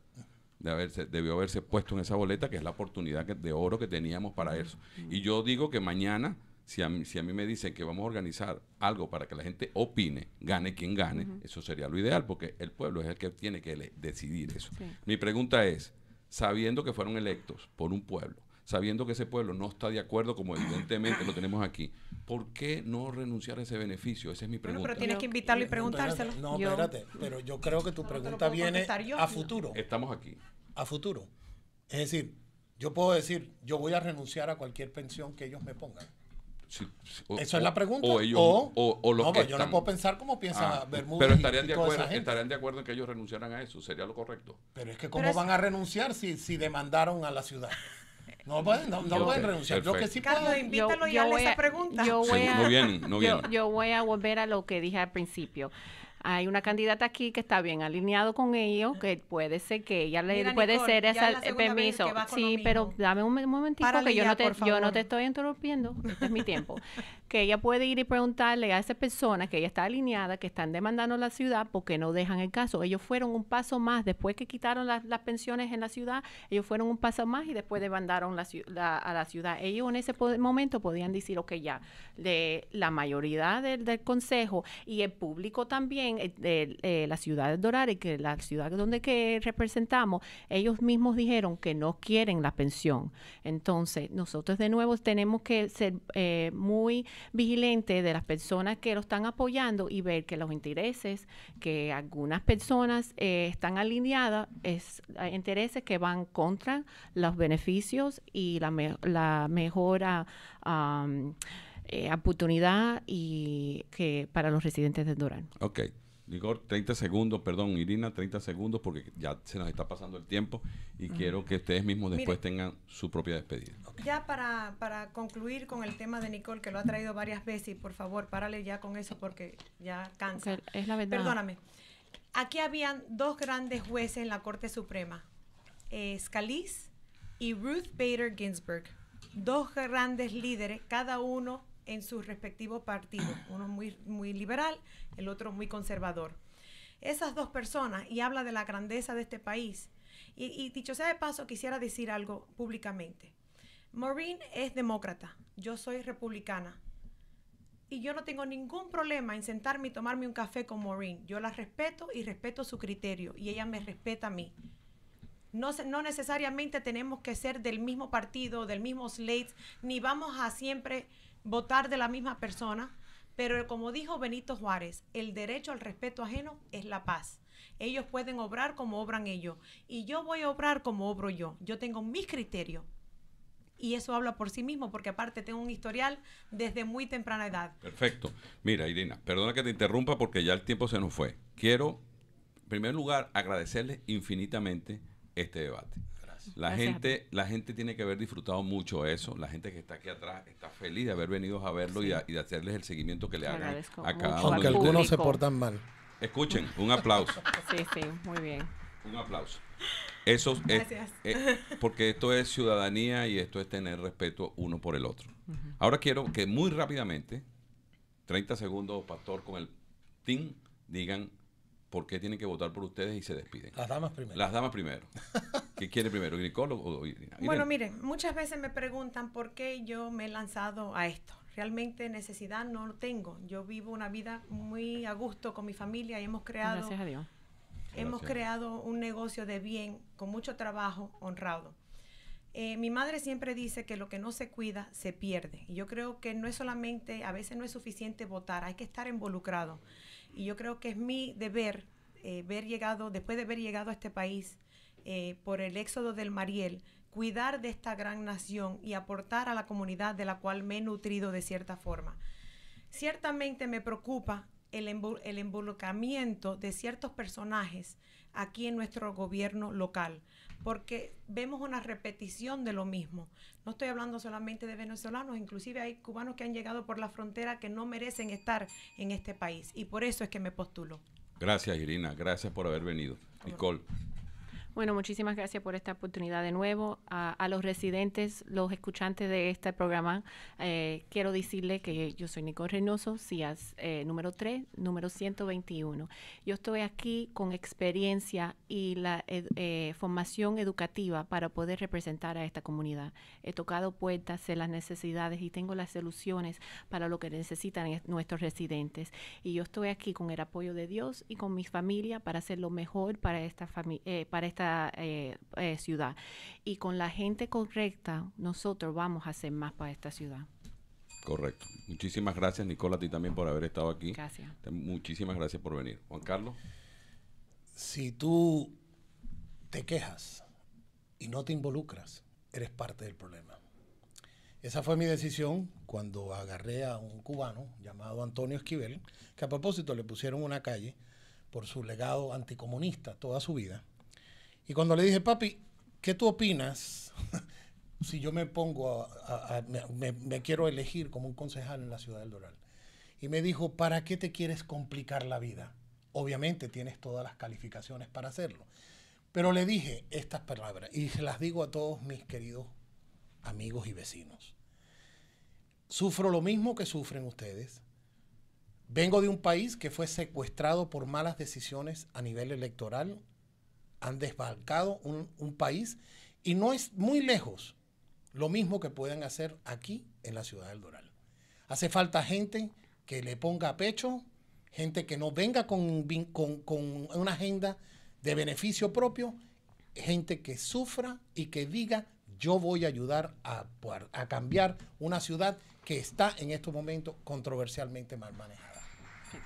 De haberse, debió haberse puesto en esa boleta, que es la oportunidad que- de oro que teníamos para eso. Y yo digo que mañana, si a, mí, si a mí me dicen que vamos a organizar algo para que la gente opine, gane quien gane, eso sería lo ideal, porque el pueblo es el que tiene que decidir eso. Sí. Mi pregunta es, sabiendo que fueron electos por un pueblo, sabiendo que ese pueblo no está de acuerdo, como evidentemente lo tenemos aquí, ¿por qué no renunciar a ese beneficio? Esa es mi Bueno, pregunta. pero tienes que invitarlo y No, preguntárselo. espérate, No, Yo- espérate. Pero yo creo que tu No, pregunta viene yo. a futuro. Estamos aquí. A futuro. Es decir, yo puedo decir, yo voy a renunciar a cualquier pensión que ellos me pongan. Sí, sí, o- Esa es la pregunta. O ellos, o, o, o los no, que pues yo no puedo pensar como piensa Ah, Bermúdez. pero y- estarían y de toda esa acuerdo, estarían de acuerdo en que ellos renunciaran a eso, sería lo correcto. Pero es que ¿cómo Pero es- van a renunciar si, si demandaron a la ciudad? No pueden, no, no Yo- pueden renunciar. Yo que sí perfecto. Carlos, puedo. invítalo y hazle voy esa a- pregunta. yo voy Sí, a- no vienen, no yo- vienen. Yo, voy a volver a lo que dije al principio. Hay una candidata aquí que está bien alineado con ellos, que puede ser que ella le Mira, puede Nicole, ser ya esa, es la el segunda vez permiso. Sí, pero dame un momentito Párale que yo no te yo no te estoy interrumpiendo. Este es mi tiempo. que ella puede ir y preguntarle a esa persona que ella está alineada, que están demandando la ciudad porque no dejan el caso. Ellos fueron un paso más después que quitaron las, las pensiones en la ciudad. Ellos fueron un paso más y después demandaron la, la- a la ciudad. Ellos en ese momento podían decir, ok, ya, de la mayoría del, del consejo y el público también, eh, de eh, la ciudad de Doral y que la ciudad donde que representamos, ellos mismos dijeron que no quieren la pensión. Entonces, nosotros de nuevo tenemos que ser eh, muy vigilantes de las personas que lo están apoyando y ver que los intereses que algunas personas eh, están alineadas es eh, intereses que van contra los beneficios y la, me- la mejora am, eh, oportunidad y que para los residentes de Doral. Ok. Igor, 30 segundos, perdón, Irina, 30 segundos, porque ya se nos está pasando el tiempo y quiero que ustedes mismos después Mire. tengan su propia despedida. Ya para, para concluir con el tema de Nicole, que lo ha traído varias veces, y por favor, párale ya con eso porque ya cansa. Que es la verdad. Perdóname. Aquí habían dos grandes jueces en la Corte Suprema, eh, Scalise y Ruth Bader Ginsburg. Dos grandes líderes, cada uno en su respectivo partido. Uno muy, muy liberal, el otro muy conservador. Esas dos personas, y habla de la grandeza de este país. Y, y dicho sea de paso, quisiera decir algo públicamente. Maureen es demócrata, yo soy republicana. Y yo no tengo ningún problema en sentarme y tomarme un café con Maureen. Yo la respeto y respeto su criterio y ella me respeta a mí. No, no necesariamente tenemos que ser del mismo partido, del mismo slate, ni vamos a siempre votar de la misma persona, pero como dijo Benito Juárez, el derecho al respeto ajeno es la paz. Ellos pueden obrar como obran ellos y yo voy a obrar como obro yo. Yo tengo mis criterios y eso habla por sí mismo, porque aparte tengo un historial desde muy temprana edad. Perfecto. Mira, Irina, perdona que te interrumpa porque ya el tiempo se nos fue. Quiero, en primer lugar, agradecerles infinitamente este debate. Gracias. La gente, la gente tiene que haber disfrutado mucho eso. La gente que está aquí atrás está feliz de haber venido a verlo y, de hacerles el seguimiento que le hagan a cada uno. Aunque algunos se portan mal. Escuchen, un aplauso. Sí, sí, muy bien. Un aplauso. Eso es, eh, porque esto es ciudadanía y esto es tener respeto uno por el otro. Ahora quiero que muy rápidamente, 30 segundos, Pastor, con el team, digan por qué tienen que votar por ustedes y se despiden. Las damas primero. Las damas primero. ¿Qué quiere primero, Nicole o Irina? Bueno, miren, muchas veces me preguntan por qué yo me he lanzado a esto. Realmente necesidad no tengo. Yo vivo una vida muy a gusto con mi familia y hemos creado... Gracias a Dios Hemos creado un negocio de bien con mucho trabajo honrado. Eh, mi madre siempre dice que lo que no se cuida se pierde. Y yo creo que no es solamente, a veces no es suficiente votar, hay que estar involucrado. Y yo creo que es mi deber eh, ver llegado, después de haber llegado a este país eh, por el éxodo del Mariel, cuidar de esta gran nación y aportar a la comunidad de la cual me he nutrido de cierta forma. Ciertamente me preocupa el, el involucramiento de ciertos personajes aquí en nuestro gobierno local, porque vemos una repetición de lo mismo. No estoy hablando solamente de venezolanos, inclusive hay cubanos que han llegado por la frontera que no merecen estar en este país y por eso es que me postulo. Gracias, Irina. Gracias por haber venido. Nicole. Bueno, muchísimas gracias por esta oportunidad de nuevo. A, los residentes, los escuchantes de este programa, eh, quiero decirle que yo soy Nicole Reynoso, CIAS eh, número 3, número 121. Yo estoy aquí con experiencia y la eh, formación educativa para poder representar a esta comunidad. He tocado puertas, sé las necesidades y tengo las soluciones para lo que necesitan nuestros residentes. Y yo estoy aquí con el apoyo de Dios y con mi familia para hacer lo mejor para esta, para esta eh, eh, ciudad. Y con la gente correcta, nosotros vamos a hacer más para esta ciudad. Correcto. Muchísimas gracias, Nicola, a ti también por haber estado aquí. Gracias. Muchísimas gracias por venir. Juan Carlos. Si tú te quejas y no te involucras, eres parte del problema. Esa fue mi decisión cuando agarré a un cubano llamado Antonio Esquivel, que a propósito le pusieron una calle por su legado anticomunista toda su vida. Y cuando le dije, papi, ¿qué tú opinas si yo me pongo a, me, quiero elegir como un concejal en la ciudad del Doral? Y me dijo, ¿para qué te quieres complicar la vida? Obviamente tienes todas las calificaciones para hacerlo. Pero le dije estas palabras y se las digo a todos mis queridos amigos y vecinos. Sufro lo mismo que sufren ustedes. Vengo de un país que fue secuestrado por malas decisiones a nivel electoral han desbalcado un, país y no es muy lejos lo mismo que pueden hacer aquí en la ciudad del Doral. Hace falta gente que le ponga pecho, gente que no venga con, con, una agenda de beneficio propio, gente que sufra y que diga yo voy a ayudar a, a cambiar una ciudad que está en estos momentos controversialmente mal manejada.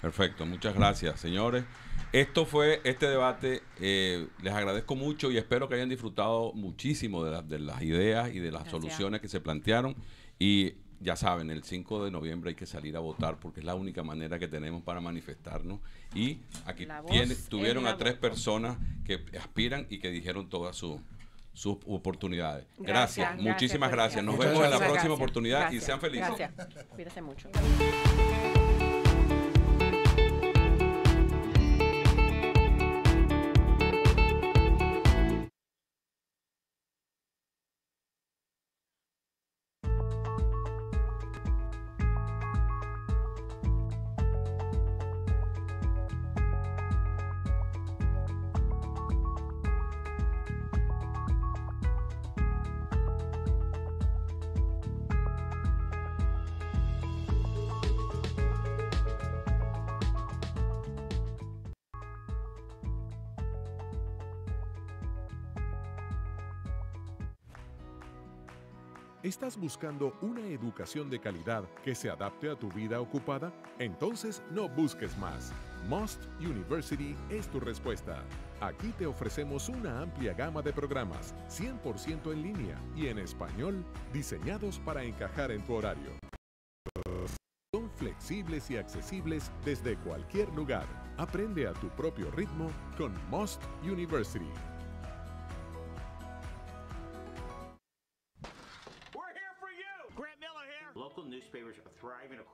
Perfecto, muchas gracias, señores. Esto fue este debate. Eh, les agradezco mucho y espero que hayan disfrutado muchísimo de, las ideas y de las soluciones que se plantearon. Y ya saben, el 5 de noviembre hay que salir a votar porque es la única manera que tenemos para manifestarnos. Y aquí tuvieron a tres personas que aspiran y que dijeron todas sus oportunidades. Gracias, muchísimas gracias. Nos vemos en la próxima oportunidad y sean felices. Gracias. Cuídense mucho. Buscando una educación de calidad que se adapte a tu vida ocupada? Entonces no busques más. Must University es tu respuesta. Aquí te ofrecemos una amplia gama de programas 100% en línea y en español diseñados para encajar en tu horario. Son flexibles y accesibles desde cualquier lugar. Aprende a tu propio ritmo con Must University.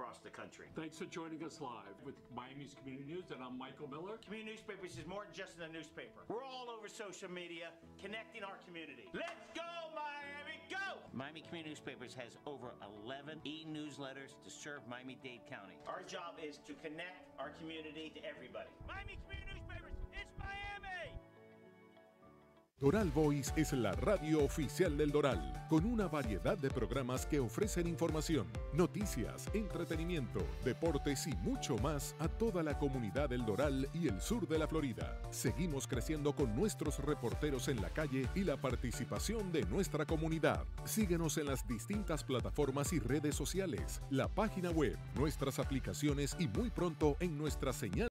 Across the country. Thanks for joining us live with Miami's Community News, and I'm Michael Miller. Community newspapers is more than just a newspaper. We're all over social media, connecting our community. Let's go, Miami, go! Miami Community Newspapers has over 11 e-newsletters to serve Miami-Dade County. Our job is to connect our community to everybody. Miami Community Doral Voice es la radio oficial del Doral, con una variedad de programas que ofrecen información, noticias, entretenimiento, deportes y mucho más a toda la comunidad del Doral y el sur de la Florida. Seguimos creciendo con nuestros reporteros en la calle y la participación de nuestra comunidad. Síguenos en las distintas plataformas y redes sociales, la página web, nuestras aplicaciones y muy pronto en nuestra señal